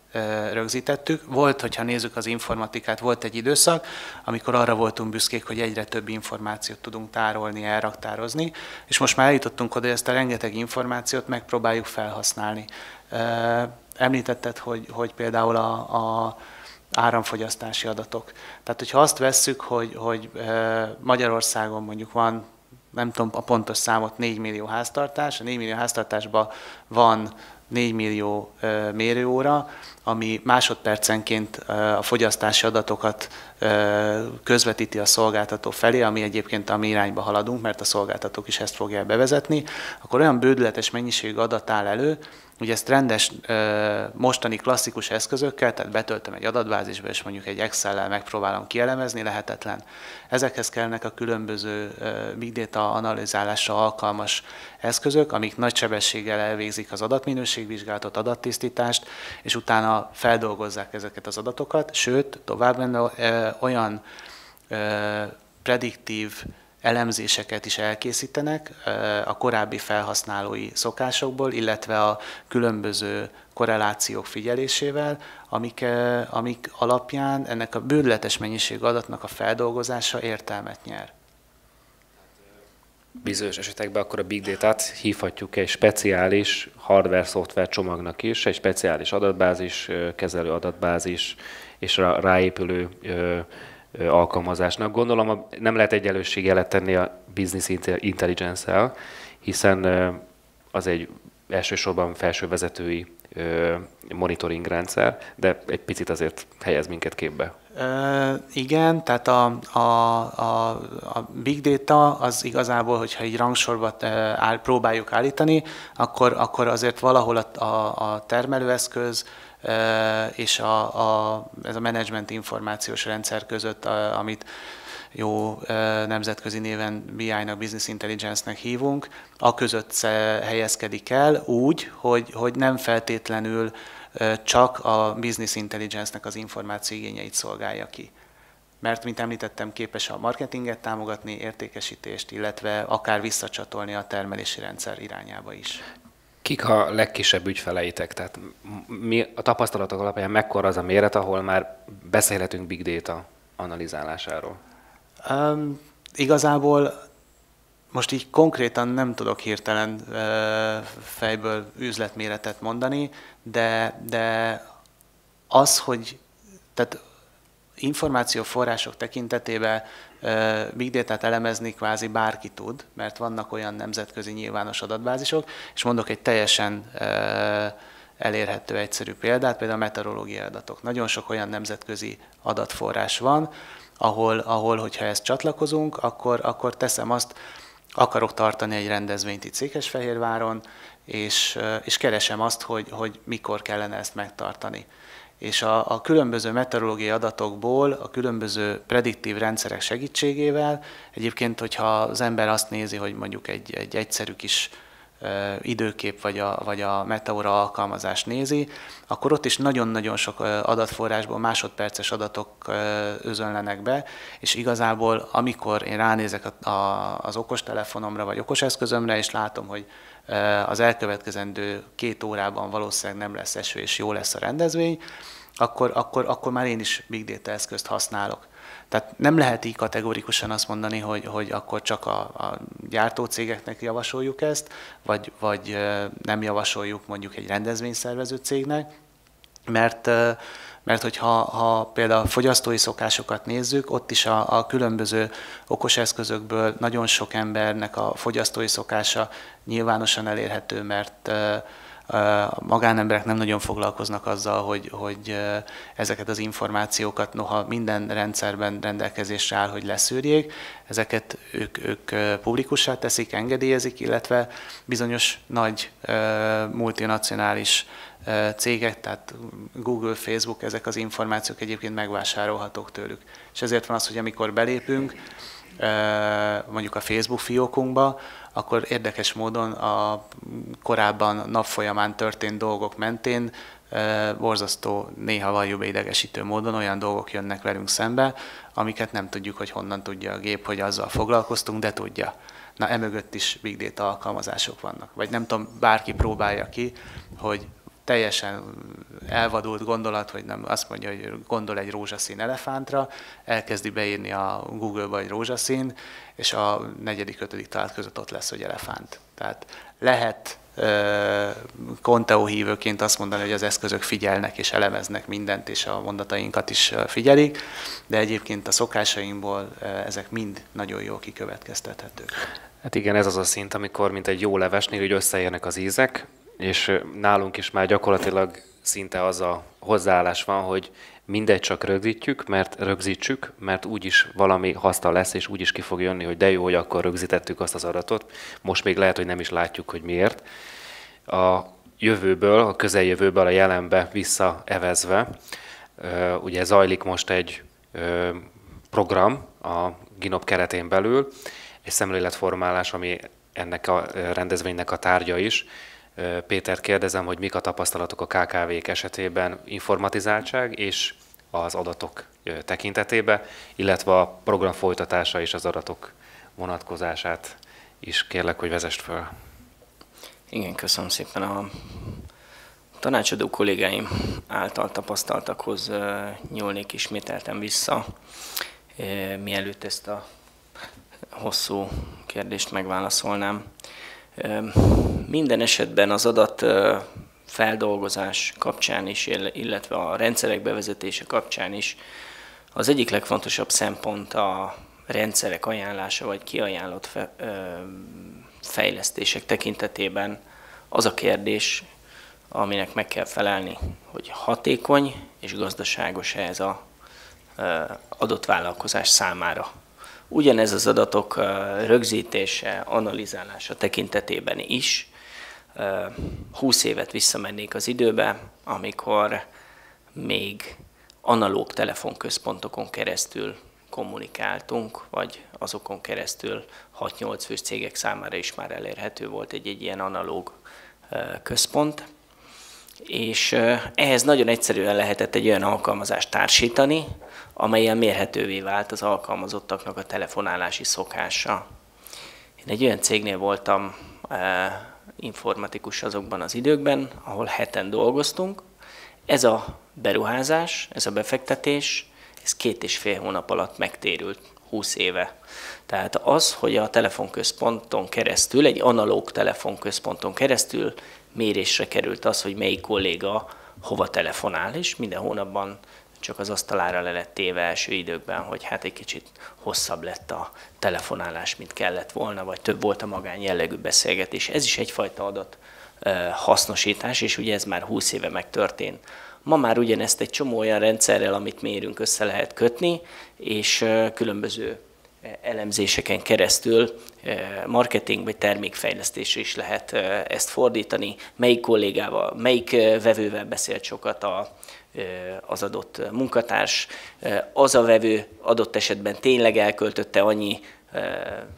rögzítettük. Volt, hogyha nézzük az informatikát, volt egy időszak, amikor arra voltunk büszkék, hogy egyre több információt tudunk tárolni, elraktározni, és most már eljutottunk oda, hogy ezt a rengeteg információt megpróbáljuk felhasználni. Említetted, hogy, hogy például a, a áramfogyasztási adatok. Tehát, hogyha azt vesszük, hogy, hogy Magyarországon mondjuk van nem tudom a pontos számot, 4 millió háztartás. A 4 millió háztartásban van 4 millió mérőóra, ami másodpercenként a fogyasztási adatokat közvetíti a szolgáltató felé, ami egyébként a mi irányba haladunk, mert a szolgáltatók is ezt fogják bevezetni, akkor olyan bődületes mennyiségű adat áll elő, Ugye ezt rendes, mostani klasszikus eszközökkel, tehát betöltöm egy adatbázisba, és mondjuk egy Excel-lel megpróbálom kielemezni, lehetetlen. Ezekhez kellnek a különböző big data analizálásra alkalmas eszközök, amik nagy sebességgel elvégzik az adatminőségvizsgálatot, adattisztítást, és utána feldolgozzák ezeket az adatokat, sőt, tovább olyan prediktív elemzéseket is elkészítenek a korábbi felhasználói szokásokból, illetve a különböző korrelációk figyelésével, amik, amik alapján ennek a bődletes mennyiségű adatnak a feldolgozása értelmet nyer. Bizonyos esetekben akkor a big data-t hívhatjuk egy speciális hardware-szoftver csomagnak is, egy speciális adatbázis, kezelő adatbázis és ráépülő alkalmazásnak. Gondolom nem lehet egyenlőségelet tenni a business intelligence-el, hiszen az egy elsősorban felső vezetői monitoring rendszer, de egy picit azért helyez minket képbe. Uh, igen, tehát a, a, a, a big data az igazából, hogyha egy rangsorba áll, próbáljuk állítani, akkor, akkor azért valahol a, a, a termelőeszköz, és a, a, ez a management információs rendszer között, amit jó nemzetközi néven BI-nak, Business Intelligence-nek hívunk, a között helyezkedik el úgy, hogy, hogy nem feltétlenül csak a Business Intelligence-nek az információ igényeit szolgálja ki. Mert, mint említettem, képes a marketinget támogatni, értékesítést, illetve akár visszacsatolni a termelési rendszer irányába is. Kik a legkisebb ügyfeleitek? Tehát mi a tapasztalatok alapján mekkora az a méret, ahol már beszélhetünk big data analizálásáról? Um, igazából most így konkrétan nem tudok hirtelen uh, fejből üzletméretet mondani, de, de az, hogy tehát információforrások tekintetében big data elemezni kvázi bárki tud, mert vannak olyan nemzetközi nyilvános adatbázisok, és mondok egy teljesen elérhető egyszerű példát, például a meteorológiai adatok. Nagyon sok olyan nemzetközi adatforrás van, ahol, ahol hogyha ezt csatlakozunk, akkor, akkor teszem azt, akarok tartani egy rendezvényt itt Székesfehérváron, és, és keresem azt, hogy, hogy mikor kellene ezt megtartani és a, a különböző meteorológiai adatokból, a különböző prediktív rendszerek segítségével, egyébként, hogyha az ember azt nézi, hogy mondjuk egy, egy egyszerű kis időkép vagy a, vagy a meteora alkalmazást nézi, akkor ott is nagyon-nagyon sok adatforrásból másodperces adatok özönlenek be, és igazából amikor én ránézek a, a, az okostelefonomra vagy okoseszközömre, és látom, hogy az elkövetkezendő két órában valószínűleg nem lesz eső, és jó lesz a rendezvény, akkor, akkor, akkor már én is big data eszközt használok. Tehát nem lehet így kategorikusan azt mondani, hogy, hogy akkor csak a, a gyártócégeknek javasoljuk ezt, vagy, vagy nem javasoljuk mondjuk egy rendezvényszervező cégnek, mert, mert hogyha ha például a fogyasztói szokásokat nézzük, ott is a, a különböző okos eszközökből nagyon sok embernek a fogyasztói szokása nyilvánosan elérhető, mert a magánemberek nem nagyon foglalkoznak azzal, hogy, hogy ezeket az információkat, noha minden rendszerben rendelkezésre áll, hogy leszűrjék, ezeket ők, ők publikussá teszik, engedélyezik, illetve bizonyos nagy multinacionális cégek, tehát Google, Facebook, ezek az információk egyébként megvásárolhatók tőlük. És ezért van az, hogy amikor belépünk, mondjuk a Facebook fiókunkba, akkor érdekes módon a korábban nap folyamán történt dolgok mentén borzasztó, néha valljuk idegesítő módon olyan dolgok jönnek velünk szembe, amiket nem tudjuk, hogy honnan tudja a gép, hogy azzal foglalkoztunk, de tudja. Na, emögött is big data alkalmazások vannak. Vagy nem tudom, bárki próbálja ki, hogy teljesen elvadult gondolat, hogy nem azt mondja, hogy gondol egy rózsaszín elefántra, elkezdi beírni a Google-ba egy rózsaszín, és a negyedik, ötödik talált között ott lesz, hogy elefánt. Tehát lehet Conteo hívőként azt mondani, hogy az eszközök figyelnek és elemeznek mindent, és a mondatainkat is figyelik, de egyébként a szokásainkból ezek mind nagyon jól kikövetkeztethetők. Hát igen, ez az a szint, amikor mint egy jó levesnél, hogy összeérnek az ízek, és nálunk is már gyakorlatilag szinte az a hozzáállás van, hogy mindegy csak rögzítjük, mert rögzítsük, mert úgyis valami haszna lesz, és úgyis ki fog jönni, hogy de jó, hogy akkor rögzítettük azt az adatot. Most még lehet, hogy nem is látjuk, hogy miért. A jövőből, a közeljövőből a jelenbe visszaevezve, ugye zajlik most egy program a GINOP keretén belül, egy szemléletformálás, ami ennek a rendezvénynek a tárgya is, Péter kérdezem, hogy mik a tapasztalatok a KKV-k esetében informatizáltság és az adatok tekintetében, illetve a program folytatása és az adatok vonatkozását is kérlek, hogy vezest föl. Igen, köszönöm szépen. A tanácsadó kollégáim által tapasztaltakhoz nyúlnék ismételtem vissza, mielőtt ezt a hosszú kérdést megválaszolnám. Minden esetben az adat feldolgozás kapcsán is, illetve a rendszerek bevezetése kapcsán is az egyik legfontosabb szempont a rendszerek ajánlása vagy kiajánlott fejlesztések tekintetében az a kérdés, aminek meg kell felelni, hogy hatékony és gazdaságos -e ez a adott vállalkozás számára. Ugyanez az adatok rögzítése, analizálása tekintetében is 20 évet visszamennék az időbe, amikor még analóg telefonközpontokon keresztül kommunikáltunk, vagy azokon keresztül 6-8 fős cégek számára is már elérhető volt egy, egy ilyen analóg központ. És ehhez nagyon egyszerűen lehetett egy olyan alkalmazást társítani, amelyen mérhetővé vált az alkalmazottaknak a telefonálási szokása. Én egy olyan cégnél voltam e, informatikus azokban az időkben, ahol heten dolgoztunk. Ez a beruházás, ez a befektetés, ez két és fél hónap alatt megtérült 20 éve. Tehát az, hogy a telefonközponton keresztül, egy analóg telefonközponton keresztül mérésre került az, hogy melyik kolléga hova telefonál, és minden hónapban csak az asztalára le lett téve első időkben, hogy hát egy kicsit hosszabb lett a telefonálás, mint kellett volna, vagy több volt a magány jellegű beszélgetés. Ez is egyfajta adat hasznosítás, és ugye ez már 20 éve megtörtént. Ma már ugyanezt egy csomó olyan rendszerrel, amit mérünk, össze lehet kötni, és különböző elemzéseken keresztül marketing vagy termékfejlesztésre is lehet ezt fordítani, melyik kollégával, melyik vevővel beszélt sokat a, az adott munkatárs, az a vevő adott esetben tényleg elköltötte annyi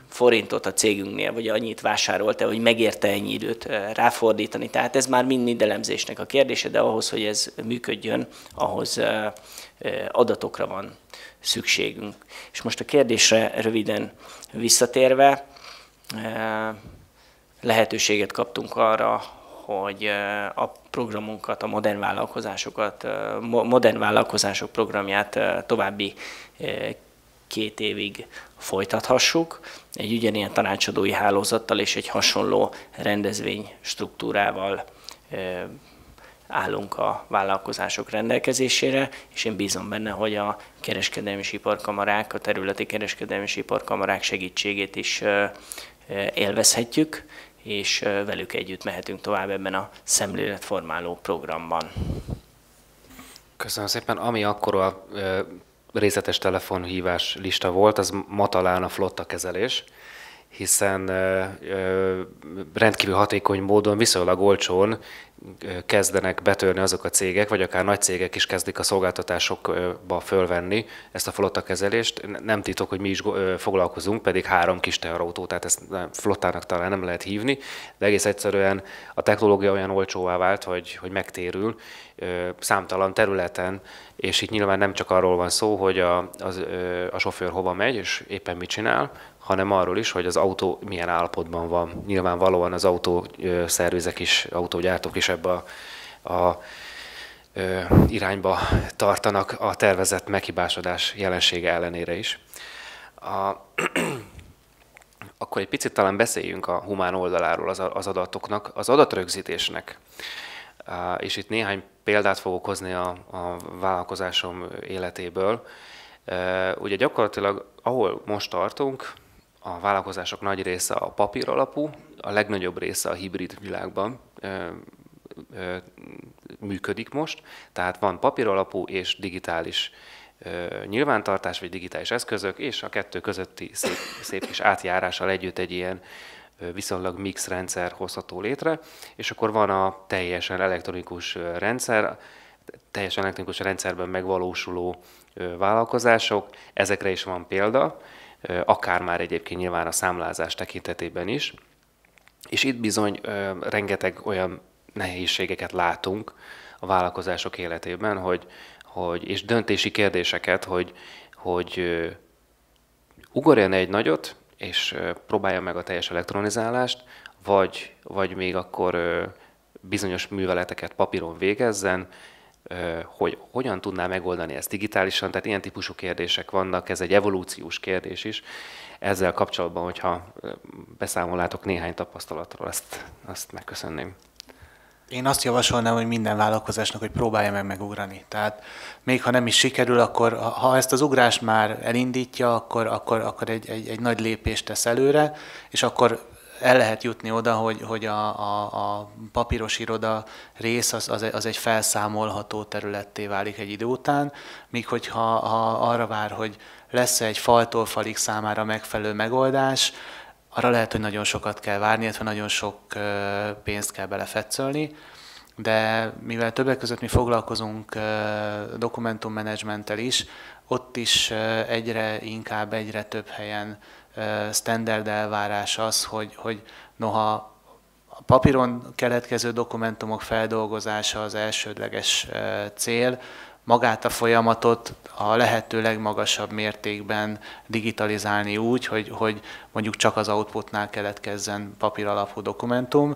forintot a cégünknél, vagy annyit vásárolta, hogy megérte ennyi időt ráfordítani. Tehát ez már mind-mind a kérdése, de ahhoz, hogy ez működjön, ahhoz adatokra van szükségünk. És most a kérdésre röviden visszatérve, lehetőséget kaptunk arra, hogy a programunkat, a modern vállalkozásokat, modern vállalkozások programját további két évig folytathassuk. Egy ugyanilyen tanácsadói hálózattal és egy hasonló rendezvény struktúrával állunk a vállalkozások rendelkezésére, és én bízom benne, hogy a kereskedelmi iparkamarák, a területi kereskedelmi iparkamarák segítségét is élvezhetjük, és velük együtt mehetünk tovább ebben a szemléletformáló programban. Köszönöm szépen. Ami akkor a részletes telefonhívás lista volt, az ma talán a flotta kezelés, hiszen rendkívül hatékony módon, viszonylag olcsón kezdenek betörni azok a cégek, vagy akár nagy cégek is kezdik a szolgáltatásokba fölvenni ezt a flotta kezelést. Nem titok, hogy mi is foglalkozunk, pedig három kis teherautó, tehát ezt flottának talán nem lehet hívni, de egész egyszerűen a technológia olyan olcsóvá vált, hogy, hogy megtérül számtalan területen, és itt nyilván nem csak arról van szó, hogy a, az, a sofőr hova megy, és éppen mit csinál, hanem arról is, hogy az autó milyen állapotban van. Nyilvánvalóan az autószervizek is, autógyártók is ebbe a, a ö, irányba tartanak a tervezett meghibásodás jelensége ellenére is. A, akkor egy picit talán beszéljünk a humán oldaláról az, az adatoknak, az adatrögzítésnek. És itt néhány példát fogok hozni a, a vállalkozásom életéből. Ugye gyakorlatilag, ahol most tartunk, a vállalkozások nagy része a papír alapú, a legnagyobb része a hibrid világban működik most, tehát van papíralapú és digitális nyilvántartás, vagy digitális eszközök, és a kettő közötti szép, szép kis átjárással együtt egy ilyen viszonylag mix rendszer hozható létre, és akkor van a teljesen elektronikus rendszer, teljesen elektronikus rendszerben megvalósuló vállalkozások, ezekre is van példa, akár már egyébként nyilván a számlázás tekintetében is. És itt bizony rengeteg olyan nehézségeket látunk a vállalkozások életében, hogy, hogy és döntési kérdéseket, hogy, hogy ugorjon egy nagyot, és próbálja meg a teljes elektronizálást, vagy, vagy még akkor bizonyos műveleteket papíron végezzen, hogy hogyan tudná megoldani ezt digitálisan, tehát ilyen típusú kérdések vannak, ez egy evolúciós kérdés is. Ezzel kapcsolatban, hogyha beszámolátok néhány tapasztalatról, azt, azt megköszönném. Én azt javasolnám, hogy minden vállalkozásnak, hogy próbálja meg megugrani. Tehát még ha nem is sikerül, akkor ha ezt az ugrást már elindítja, akkor, akkor, akkor egy, egy, egy nagy lépést tesz előre, és akkor el lehet jutni oda, hogy, hogy a, a, a papíros iroda rész az, az, egy felszámolható területté válik egy idő után, míg hogyha ha arra vár, hogy lesz egy faltól falig számára megfelelő megoldás, arra lehet, hogy nagyon sokat kell várni, illetve nagyon sok pénzt kell belefetszölni, de mivel többek között mi foglalkozunk dokumentummenedzsmenttel is, ott is egyre inkább, egyre több helyen standard elvárás az, hogy, hogy noha a papíron keletkező dokumentumok feldolgozása az elsődleges cél, magát a folyamatot a lehető legmagasabb mértékben digitalizálni úgy, hogy, hogy mondjuk csak az outputnál keletkezzen papír alapú dokumentum,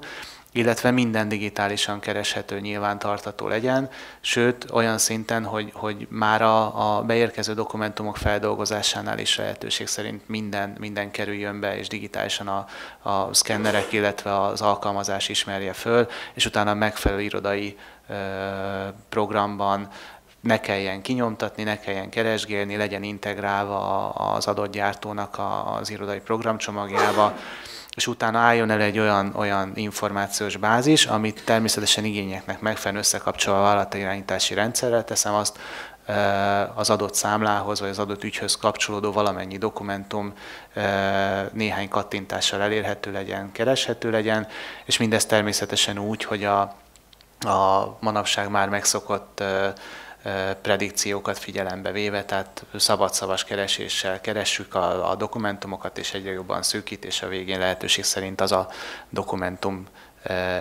illetve minden digitálisan kereshető nyilvántartató legyen, sőt olyan szinten, hogy, hogy már a, a beérkező dokumentumok feldolgozásánál is lehetőség szerint minden, minden kerüljön be, és digitálisan a, a szkennerek, illetve az alkalmazás ismerje föl, és utána megfelelő irodai ö, programban ne kelljen kinyomtatni, ne kelljen keresgélni, legyen integrálva az adott gyártónak az irodai programcsomagjába, és utána álljon el egy olyan, olyan információs bázis, amit természetesen igényeknek megfelelően összekapcsolva a vállalatirányítási rendszerrel teszem azt, az adott számlához, vagy az adott ügyhöz kapcsolódó valamennyi dokumentum néhány kattintással elérhető legyen, kereshető legyen, és mindez természetesen úgy, hogy a, a manapság már megszokott predikciókat figyelembe véve, tehát szabadszavas kereséssel keressük a, a dokumentumokat, és egyre jobban szűkít, és a végén lehetőség szerint az a dokumentum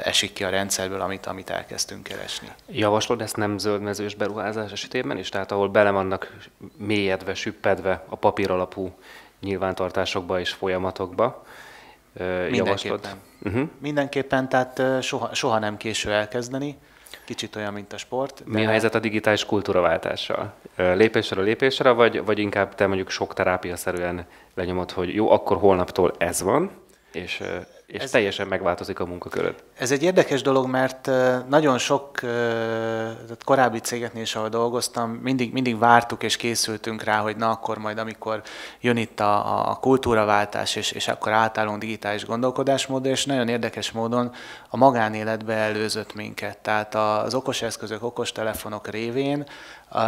esik ki a rendszerből, amit, amit elkezdtünk keresni. Javaslod ezt nem zöldmezős beruházás esetében is? Tehát ahol bele vannak mélyedve, süppedve a papír alapú nyilvántartásokba és folyamatokba, Mindenképpen. Uh-huh. Mindenképpen, tehát soha, soha nem késő elkezdeni kicsit olyan, mint a sport. Mi a helyzet a digitális kultúraváltással? Lépésről lépésre, vagy, vagy inkább te mondjuk sok terápiaszerűen lenyomod, hogy jó, akkor holnaptól ez van, és és ez, teljesen megváltozik a munkaköröd. Ez egy érdekes dolog, mert nagyon sok korábbi cégeknél is, ahol dolgoztam, mindig, mindig vártuk és készültünk rá, hogy na akkor majd, amikor jön itt a, a kultúraváltás, és, és akkor átállunk digitális gondolkodásmódra, és nagyon érdekes módon a magánéletbe előzött minket. Tehát az okos eszközök, okos telefonok révén a,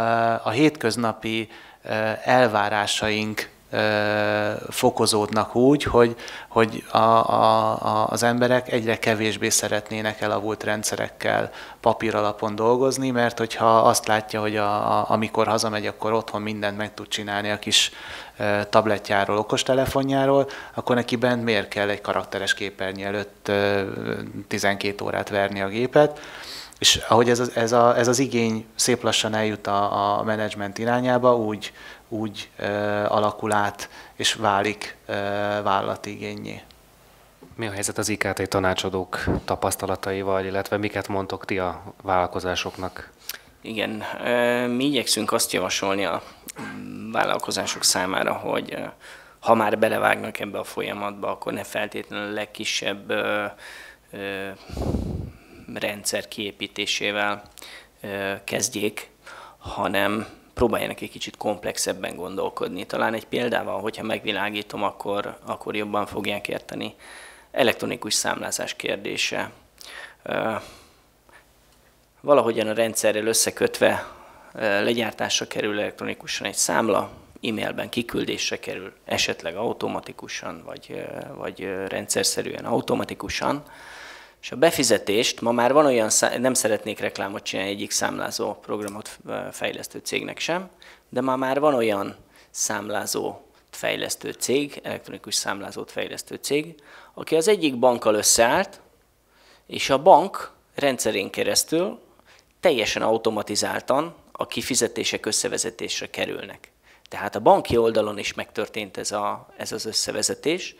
a hétköznapi elvárásaink fokozódnak úgy, hogy, hogy a, a, az emberek egyre kevésbé szeretnének elavult rendszerekkel papír alapon dolgozni, mert hogyha azt látja, hogy a, a, amikor hazamegy, akkor otthon mindent meg tud csinálni a kis tabletjáról, okostelefonjáról, akkor neki bent miért kell egy karakteres képernyő előtt 12 órát verni a gépet. És ahogy ez, ez, a, ez az igény szép lassan eljut a, a menedzsment irányába, úgy, úgy ö, alakul át és válik ö, vállalati igényé. Mi a helyzet az IKT tanácsadók tapasztalataival, illetve miket mondtok ti a vállalkozásoknak? Igen, mi igyekszünk azt javasolni a vállalkozások számára, hogy ha már belevágnak ebbe a folyamatba, akkor ne feltétlenül a legkisebb rendszer kiépítésével kezdjék, hanem próbáljanak egy kicsit komplexebben gondolkodni. Talán egy példával, hogyha megvilágítom, akkor, akkor jobban fogják érteni. Elektronikus számlázás kérdése. Valahogyan a rendszerrel összekötve legyártásra kerül elektronikusan egy számla, e-mailben kiküldésre kerül, esetleg automatikusan, vagy, vagy rendszerszerűen automatikusan, és a befizetést ma már van olyan, nem szeretnék reklámot csinálni egyik számlázó programot fejlesztő cégnek sem, de ma már van olyan számlázó fejlesztő cég, elektronikus számlázót fejlesztő cég, aki az egyik bankkal összeállt, és a bank rendszerén keresztül teljesen automatizáltan a kifizetések összevezetésre kerülnek. Tehát a banki oldalon is megtörtént ez, a, ez az összevezetés.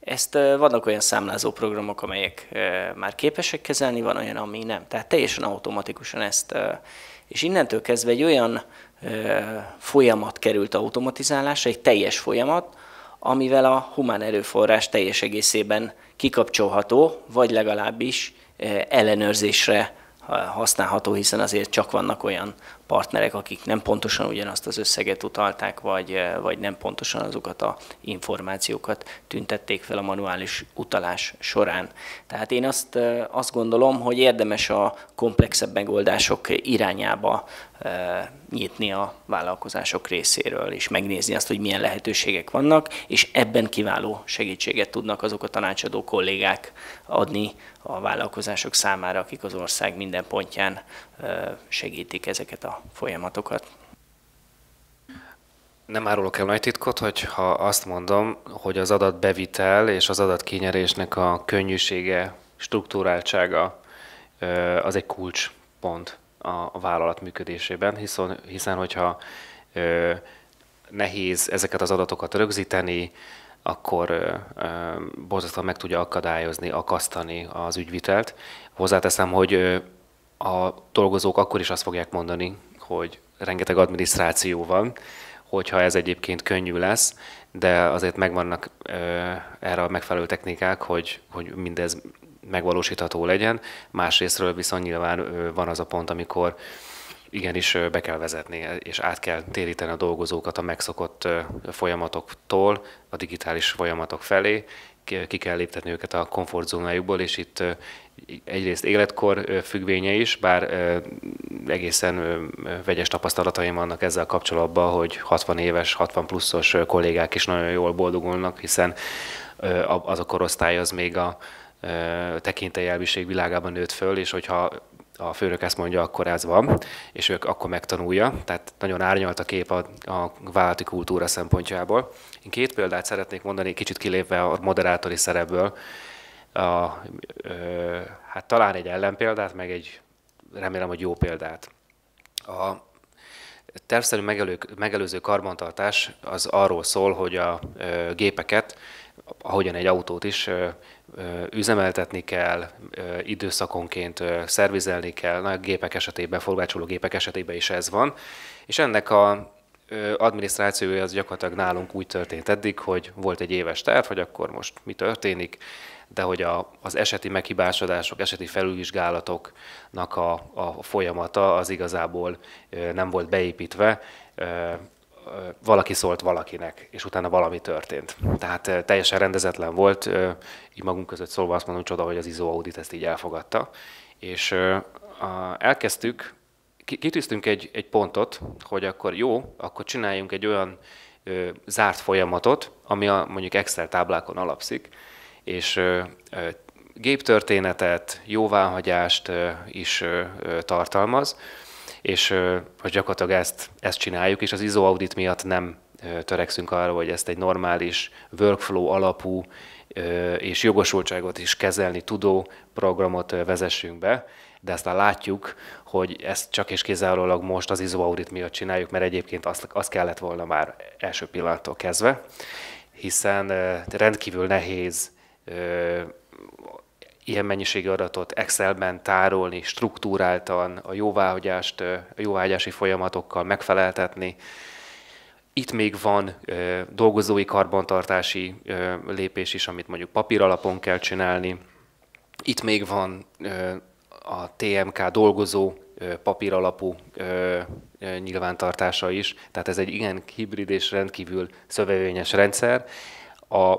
Ezt vannak olyan számlázó programok, amelyek már képesek kezelni, van olyan, ami nem. Tehát teljesen automatikusan ezt. És innentől kezdve egy olyan folyamat került automatizálásra, egy teljes folyamat, amivel a humán erőforrás teljes egészében kikapcsolható, vagy legalábbis ellenőrzésre használható, hiszen azért csak vannak olyan partnerek, akik nem pontosan ugyanazt az összeget utalták, vagy, vagy nem pontosan azokat a információkat tüntették fel a manuális utalás során. Tehát én azt, azt gondolom, hogy érdemes a komplexebb megoldások irányába nyitni a vállalkozások részéről, és megnézni azt, hogy milyen lehetőségek vannak, és ebben kiváló segítséget tudnak azok a tanácsadó kollégák adni a vállalkozások számára, akik az ország minden pontján segítik ezeket a folyamatokat. Nem árulok el nagy titkot, hogy ha azt mondom, hogy az adatbevitel és az adatkényerésnek a könnyűsége, struktúráltsága az egy kulcspont a vállalat működésében, hiszen, hiszen hogyha nehéz ezeket az adatokat rögzíteni, akkor borzasztóan meg tudja akadályozni, akasztani az ügyvitelt. Hozzáteszem, hogy a dolgozók akkor is azt fogják mondani, hogy rengeteg adminisztráció van, hogyha ez egyébként könnyű lesz, de azért megvannak erre a megfelelő technikák, hogy, hogy mindez megvalósítható legyen. Másrésztről viszont nyilván van az a pont, amikor igenis be kell vezetni, és át kell téríteni a dolgozókat a megszokott folyamatoktól a digitális folyamatok felé, ki kell léptetni őket a komfortzónájukból, és itt egyrészt életkor függvénye is, bár egészen vegyes tapasztalataim vannak ezzel kapcsolatban, hogy 60 éves, 60 pluszos kollégák is nagyon jól boldogulnak, hiszen az a korosztály az még a tekintélyelviség világában nőtt föl, és hogyha a főnök ezt mondja, akkor ez van, és ők akkor megtanulja. Tehát nagyon árnyalt a kép a, a vállalati kultúra szempontjából. Én két példát szeretnék mondani, kicsit kilépve a moderátori szerepből. A, ö, hát talán egy ellenpéldát, meg egy remélem, hogy jó példát. A tervszerű megelő, megelőző karbantartás az arról szól, hogy a ö, gépeket, ahogyan egy autót is, üzemeltetni kell, időszakonként szervizelni kell, a gépek esetében, forgácsoló gépek esetében is ez van, és ennek a adminisztrációja az gyakorlatilag nálunk úgy történt eddig, hogy volt egy éves terv, hogy akkor most mi történik, de hogy a, az eseti meghibásodások, eseti felülvizsgálatoknak a, a folyamata az igazából nem volt beépítve, valaki szólt valakinek, és utána valami történt. Tehát teljesen rendezetlen volt, így magunk között szólva azt mondom, csoda, hogy az ISO Audit ezt így elfogadta. És elkezdtük, kitűztünk egy, egy pontot, hogy akkor jó, akkor csináljunk egy olyan zárt folyamatot, ami a, mondjuk Excel táblákon alapszik, és géptörténetet, jóváhagyást is tartalmaz, és hogy gyakorlatilag ezt, ezt csináljuk, és az ISO audit miatt nem törekszünk arra, hogy ezt egy normális workflow alapú és jogosultságot is kezelni tudó programot vezessünk be, de aztán látjuk, hogy ezt csak és kizárólag most az ISO audit miatt csináljuk, mert egyébként azt, azt kellett volna már első pillanattól kezdve, hiszen rendkívül nehéz ilyen mennyiségű adatot Excelben tárolni, struktúráltan, a jóváhagyást, a jóváhagyási folyamatokkal megfeleltetni. Itt még van ö, dolgozói karbantartási ö, lépés is, amit mondjuk papír alapon kell csinálni. Itt még van ö, a TMK dolgozó papír alapú nyilvántartása is. Tehát ez egy igen hibrid és rendkívül szövevényes rendszer. A,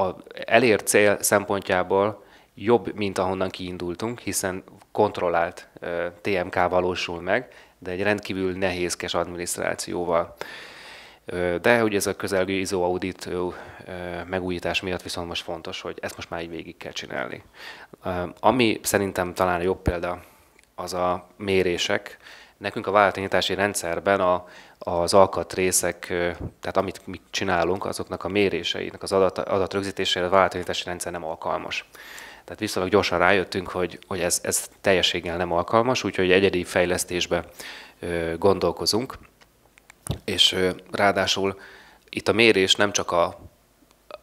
a elért cél szempontjából jobb, mint ahonnan kiindultunk, hiszen kontrollált TMK valósul meg, de egy rendkívül nehézkes adminisztrációval. De ugye ez a közelgő ISO audit megújítás miatt viszont most fontos, hogy ezt most már így végig kell csinálni. Ami szerintem talán a jobb példa, az a mérések. Nekünk a vállalatinyitási rendszerben a, az alkatrészek, tehát amit mi csinálunk, azoknak a méréseinek, az adat, adatrögzítésére a vállalatinyitási rendszer nem alkalmas. Tehát viszonylag gyorsan rájöttünk, hogy, hogy ez, ez teljességgel nem alkalmas, úgyhogy egyedi fejlesztésbe gondolkozunk. És ráadásul itt a mérés nem csak a,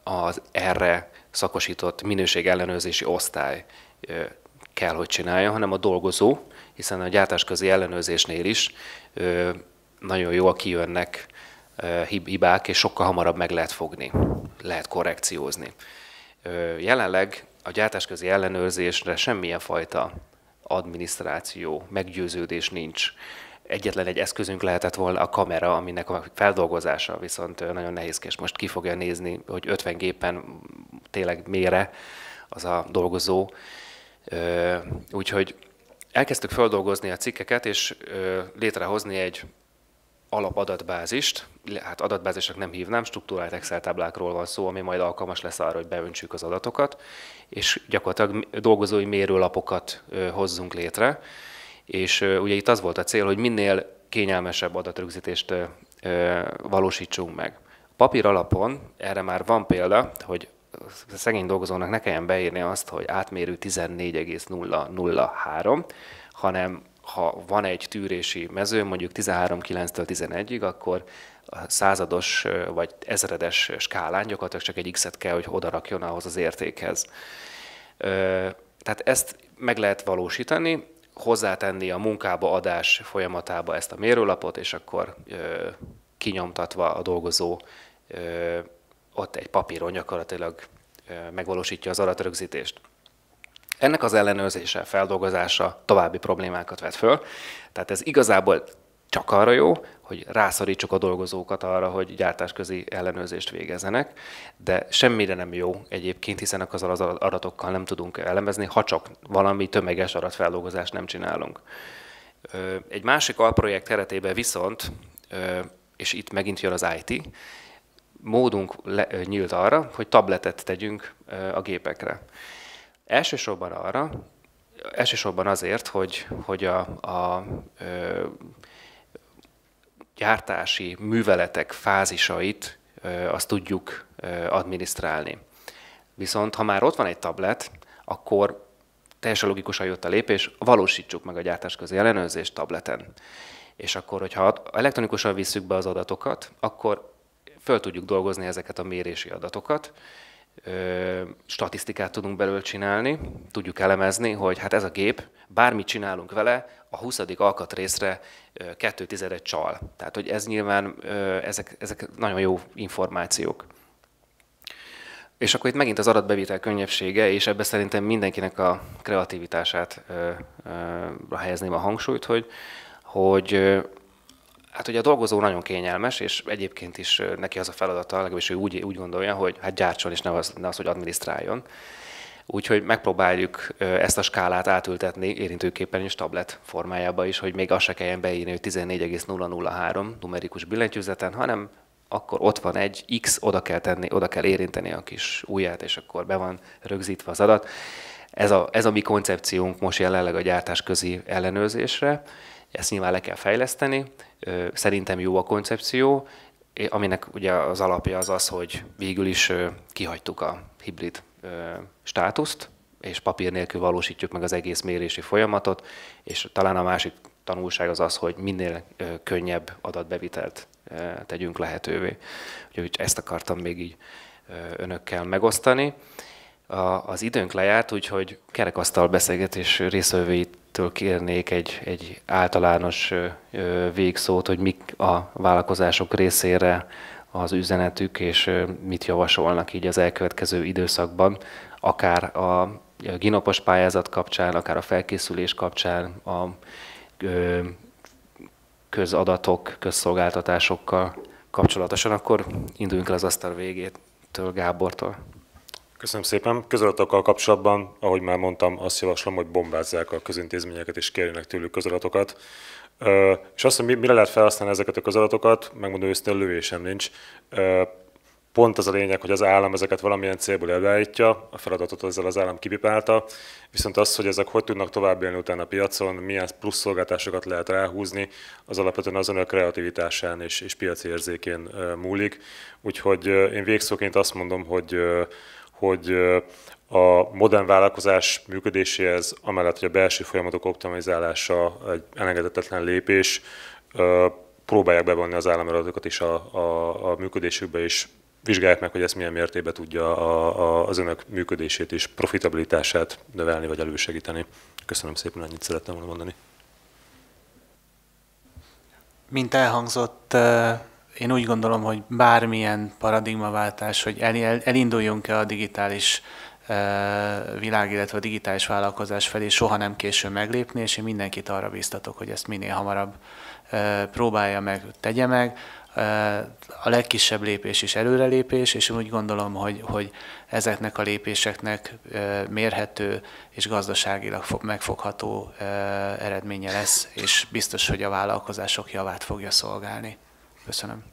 az erre szakosított minőségellenőrzési osztály kell, hogy csinálja, hanem a dolgozó, hiszen a gyártásközi ellenőrzésnél is nagyon jól kijönnek hibák, és sokkal hamarabb meg lehet fogni, lehet korrekciózni. Jelenleg a gyártásközi ellenőrzésre semmilyen fajta adminisztráció, meggyőződés nincs. Egyetlen egy eszközünk lehetett volna a kamera, aminek a feldolgozása viszont nagyon nehézkes. Most ki fogja nézni, hogy 50 gépen tényleg mére az a dolgozó. Úgyhogy elkezdtük feldolgozni a cikkeket, és létrehozni egy alapadatbázist, hát adatbázisnak nem hívnám, struktúrált Excel táblákról van szó, ami majd alkalmas lesz arra, hogy beöntsük az adatokat, és gyakorlatilag dolgozói mérőlapokat hozzunk létre, és ugye itt az volt a cél, hogy minél kényelmesebb adatrögzítést valósítsunk meg. Papír alapon erre már van példa, hogy a szegény dolgozónak ne kelljen beírni azt, hogy átmérő 14,003, hanem ha van egy tűrési mező, mondjuk 13.9-től 11-ig, akkor a százados vagy ezredes skálán gyakorlatilag csak egy x-et kell, hogy odarakjon ahhoz az értékhez. Tehát ezt meg lehet valósítani, hozzátenni a munkába adás folyamatába ezt a mérőlapot, és akkor kinyomtatva a dolgozó ott egy papíron gyakorlatilag megvalósítja az adatrögzítést. Ennek az ellenőrzése, feldolgozása további problémákat vet föl. Tehát ez igazából csak arra jó, hogy rászorítsuk a dolgozókat arra, hogy gyártásközi ellenőrzést végezzenek, de semmire nem jó egyébként, hiszen azzal az adatokkal nem tudunk elemezni, ha csak valami tömeges adatfeldolgozást nem csinálunk. Egy másik alprojekt keretében viszont, és itt megint jön az IT, módunk nyílt arra, hogy tabletet tegyünk a gépekre. Elsősorban arra, elsősorban azért, hogy, hogy a, a ö, gyártási műveletek fázisait ö, azt tudjuk ö, adminisztrálni. Viszont ha már ott van egy tablet, akkor teljesen logikusan jött a lépés, valósítsuk meg a gyártásközi ellenőrzést tableten. És akkor, hogyha elektronikusan visszük be az adatokat, akkor föl tudjuk dolgozni ezeket a mérési adatokat, statisztikát tudunk belőle csinálni, tudjuk elemezni, hogy hát ez a gép, bármit csinálunk vele, a 20. alkatrészre kettő tizedet csal. Tehát, hogy ez nyilván, ezek, ezek nagyon jó információk. És akkor itt megint az adatbevitel könnyebbsége, és ebbe szerintem mindenkinek a kreativitását ö, ö, helyezném a hangsúlyt, hogy, hogy Hát ugye a dolgozó nagyon kényelmes, és egyébként is neki az a feladata, legalábbis ő úgy, úgy gondolja, hogy hát gyártson, és ne az, ne az hogy adminisztráljon. Úgyhogy megpróbáljuk ezt a skálát átültetni érintőképpen is tablet formájába is, hogy még azt se kelljen beírni, hogy 14,003 numerikus billentyűzeten, hanem akkor ott van egy X, oda kell tenni, oda kell érinteni a kis ujját, és akkor be van rögzítve az adat. Ez a, ez a mi koncepciónk most jelenleg a gyártás közi ellenőrzésre, ezt nyilván le kell fejleszteni. Szerintem jó a koncepció, aminek ugye az alapja az az, hogy végül is kihagytuk a hibrid státuszt, és papír nélkül valósítjuk meg az egész mérési folyamatot, és talán a másik tanulság az az, hogy minél könnyebb adatbevitelt tegyünk lehetővé. Úgyhogy ezt akartam még így önökkel megosztani. Az időnk lejárt, úgyhogy kerekasztal beszélgetés részvevőit től kérnék egy, egy általános végszót, hogy mik a vállalkozások részére az üzenetük, és mit javasolnak így az elkövetkező időszakban, akár a ginopos pályázat kapcsán, akár a felkészülés kapcsán, a közadatok, közszolgáltatásokkal kapcsolatosan, akkor induljunk el az asztal végétől Gábortól. Köszönöm szépen. Közadatokkal kapcsolatban, ahogy már mondtam, azt javaslom, hogy bombázzák a közintézményeket és kérjenek tőlük közadatokat. És azt, hogy mire lehet felhasználni ezeket a közadatokat, megmondom őszintén, lövésem nincs. Pont az a lényeg, hogy az állam ezeket valamilyen célból előállítja, a feladatot ezzel az állam kipipálta, viszont az, hogy ezek hogy tudnak tovább élni utána a piacon, milyen plusz szolgáltásokat lehet ráhúzni, az alapvetően az önök kreativitásán és, és piaci érzékén múlik. Úgyhogy én végszóként azt mondom, hogy hogy a modern vállalkozás működéséhez, amellett, hogy a belső folyamatok optimalizálása egy elengedhetetlen lépés, próbálják bevonni az államadatokat is a, a, a működésükbe, és vizsgálják meg, hogy ezt milyen mértékben tudja a, a, az önök működését és profitabilitását növelni vagy elősegíteni. Köszönöm szépen, ennyit szerettem volna mondani. Mint elhangzott, én úgy gondolom, hogy bármilyen paradigmaváltás, hogy elinduljunk-e a digitális világ, illetve a digitális vállalkozás felé soha nem késő meglépni, és én mindenkit arra biztatok, hogy ezt minél hamarabb próbálja meg, tegye meg. A legkisebb lépés is előrelépés, és úgy gondolom, hogy, hogy ezeknek a lépéseknek mérhető és gazdaságilag megfogható eredménye lesz, és biztos, hogy a vállalkozások javát fogja szolgálni. Köszönöm.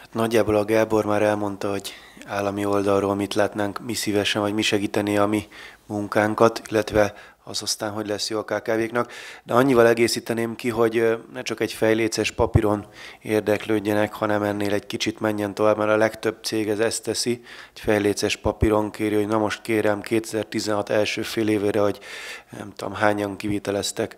Hát nagyjából a Gábor már elmondta, hogy állami oldalról mit látnánk mi szívesen, vagy mi segíteni a mi munkánkat, illetve az aztán, hogy lesz jó a KKV-knak. De annyival egészíteném ki, hogy ne csak egy fejléces papíron érdeklődjenek, hanem ennél egy kicsit menjen tovább, mert a legtöbb cég ez ezt teszi. Egy fejléces papíron kéri, hogy na most kérem 2016 első fél évére, hogy nem tudom hányan kiviteleztek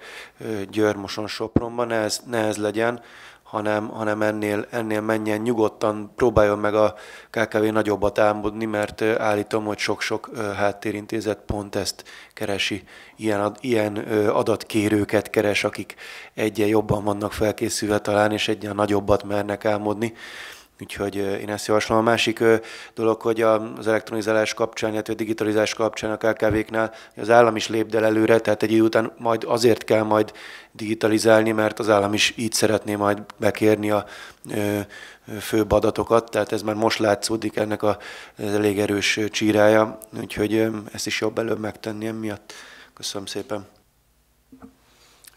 Györmoson Sopronban, ne ez, ne ez legyen, hanem, hanem ennél, ennél menjen nyugodtan, próbáljon meg a KKV nagyobbat álmodni, mert állítom, hogy sok-sok háttérintézet pont ezt keresi, ilyen, ilyen adatkérőket keres, akik egyen jobban vannak felkészülve talán, és egyen nagyobbat mernek álmodni. Úgyhogy én ezt javaslom. A másik dolog, hogy az elektronizálás kapcsán, illetve a digitalizás kapcsán a KKV-knál az állam is lép el előre, tehát egy idő után majd azért kell majd digitalizálni, mert az állam is így szeretné majd bekérni a főbb adatokat, tehát ez már most látszódik ennek a elég erős csírája, úgyhogy ezt is jobb előbb megtenni emiatt. Köszönöm szépen.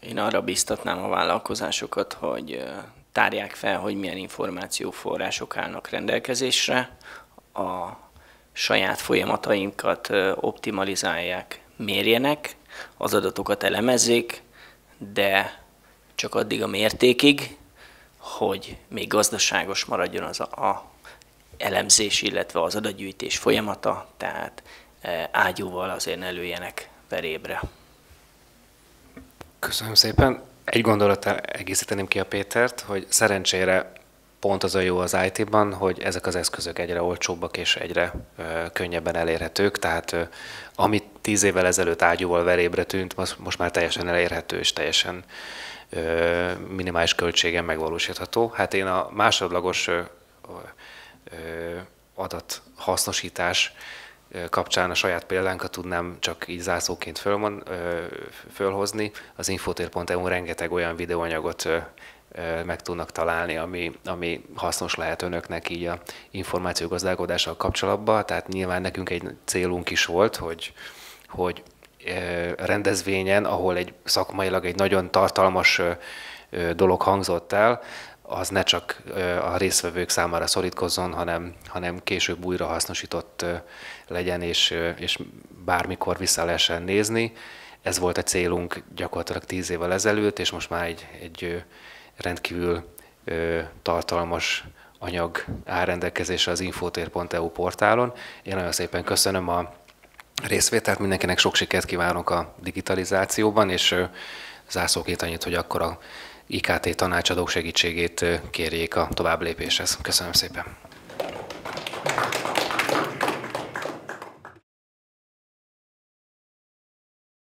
Én arra biztatnám a vállalkozásokat, hogy tárják fel, hogy milyen információforrások állnak rendelkezésre, a saját folyamatainkat optimalizálják, mérjenek, az adatokat elemezzék, de csak addig a mértékig, hogy még gazdaságos maradjon az a, a elemzés, illetve az adatgyűjtés folyamata, tehát ágyúval azért ne lőjenek verébre. Köszönöm szépen. Egy gondolattal egészíteném ki a Pétert, hogy szerencsére pont az a jó az IT-ban, hogy ezek az eszközök egyre olcsóbbak és egyre ö, könnyebben elérhetők, tehát ö, amit tíz évvel ezelőtt ágyúval verébre tűnt, most, most már teljesen elérhető és teljesen ö, minimális költségen megvalósítható. Hát én a másodlagos ö, ö, adathasznosítás kapcsán a saját példánkat tudnám csak így zászóként fölmon, fölhozni. Az infotér.eu rengeteg olyan videóanyagot meg tudnak találni, ami, ami hasznos lehet önöknek így a információgazdálkodással kapcsolatban. Tehát nyilván nekünk egy célunk is volt, hogy, hogy rendezvényen, ahol egy szakmailag egy nagyon tartalmas dolog hangzott el, az ne csak a résztvevők számára szorítkozzon, hanem, hanem később újra hasznosított legyen, és, és bármikor vissza lehessen nézni. Ez volt a célunk gyakorlatilag tíz évvel ezelőtt, és most már egy, egy rendkívül tartalmas anyag áll rendelkezésre az infotér.eu portálon. Én nagyon szépen köszönöm a részvételt, mindenkinek sok sikert kívánok a digitalizációban, és zászóként annyit, hogy akkor a IKT tanácsadók segítségét kérjék a tovább lépéshez. Köszönöm szépen!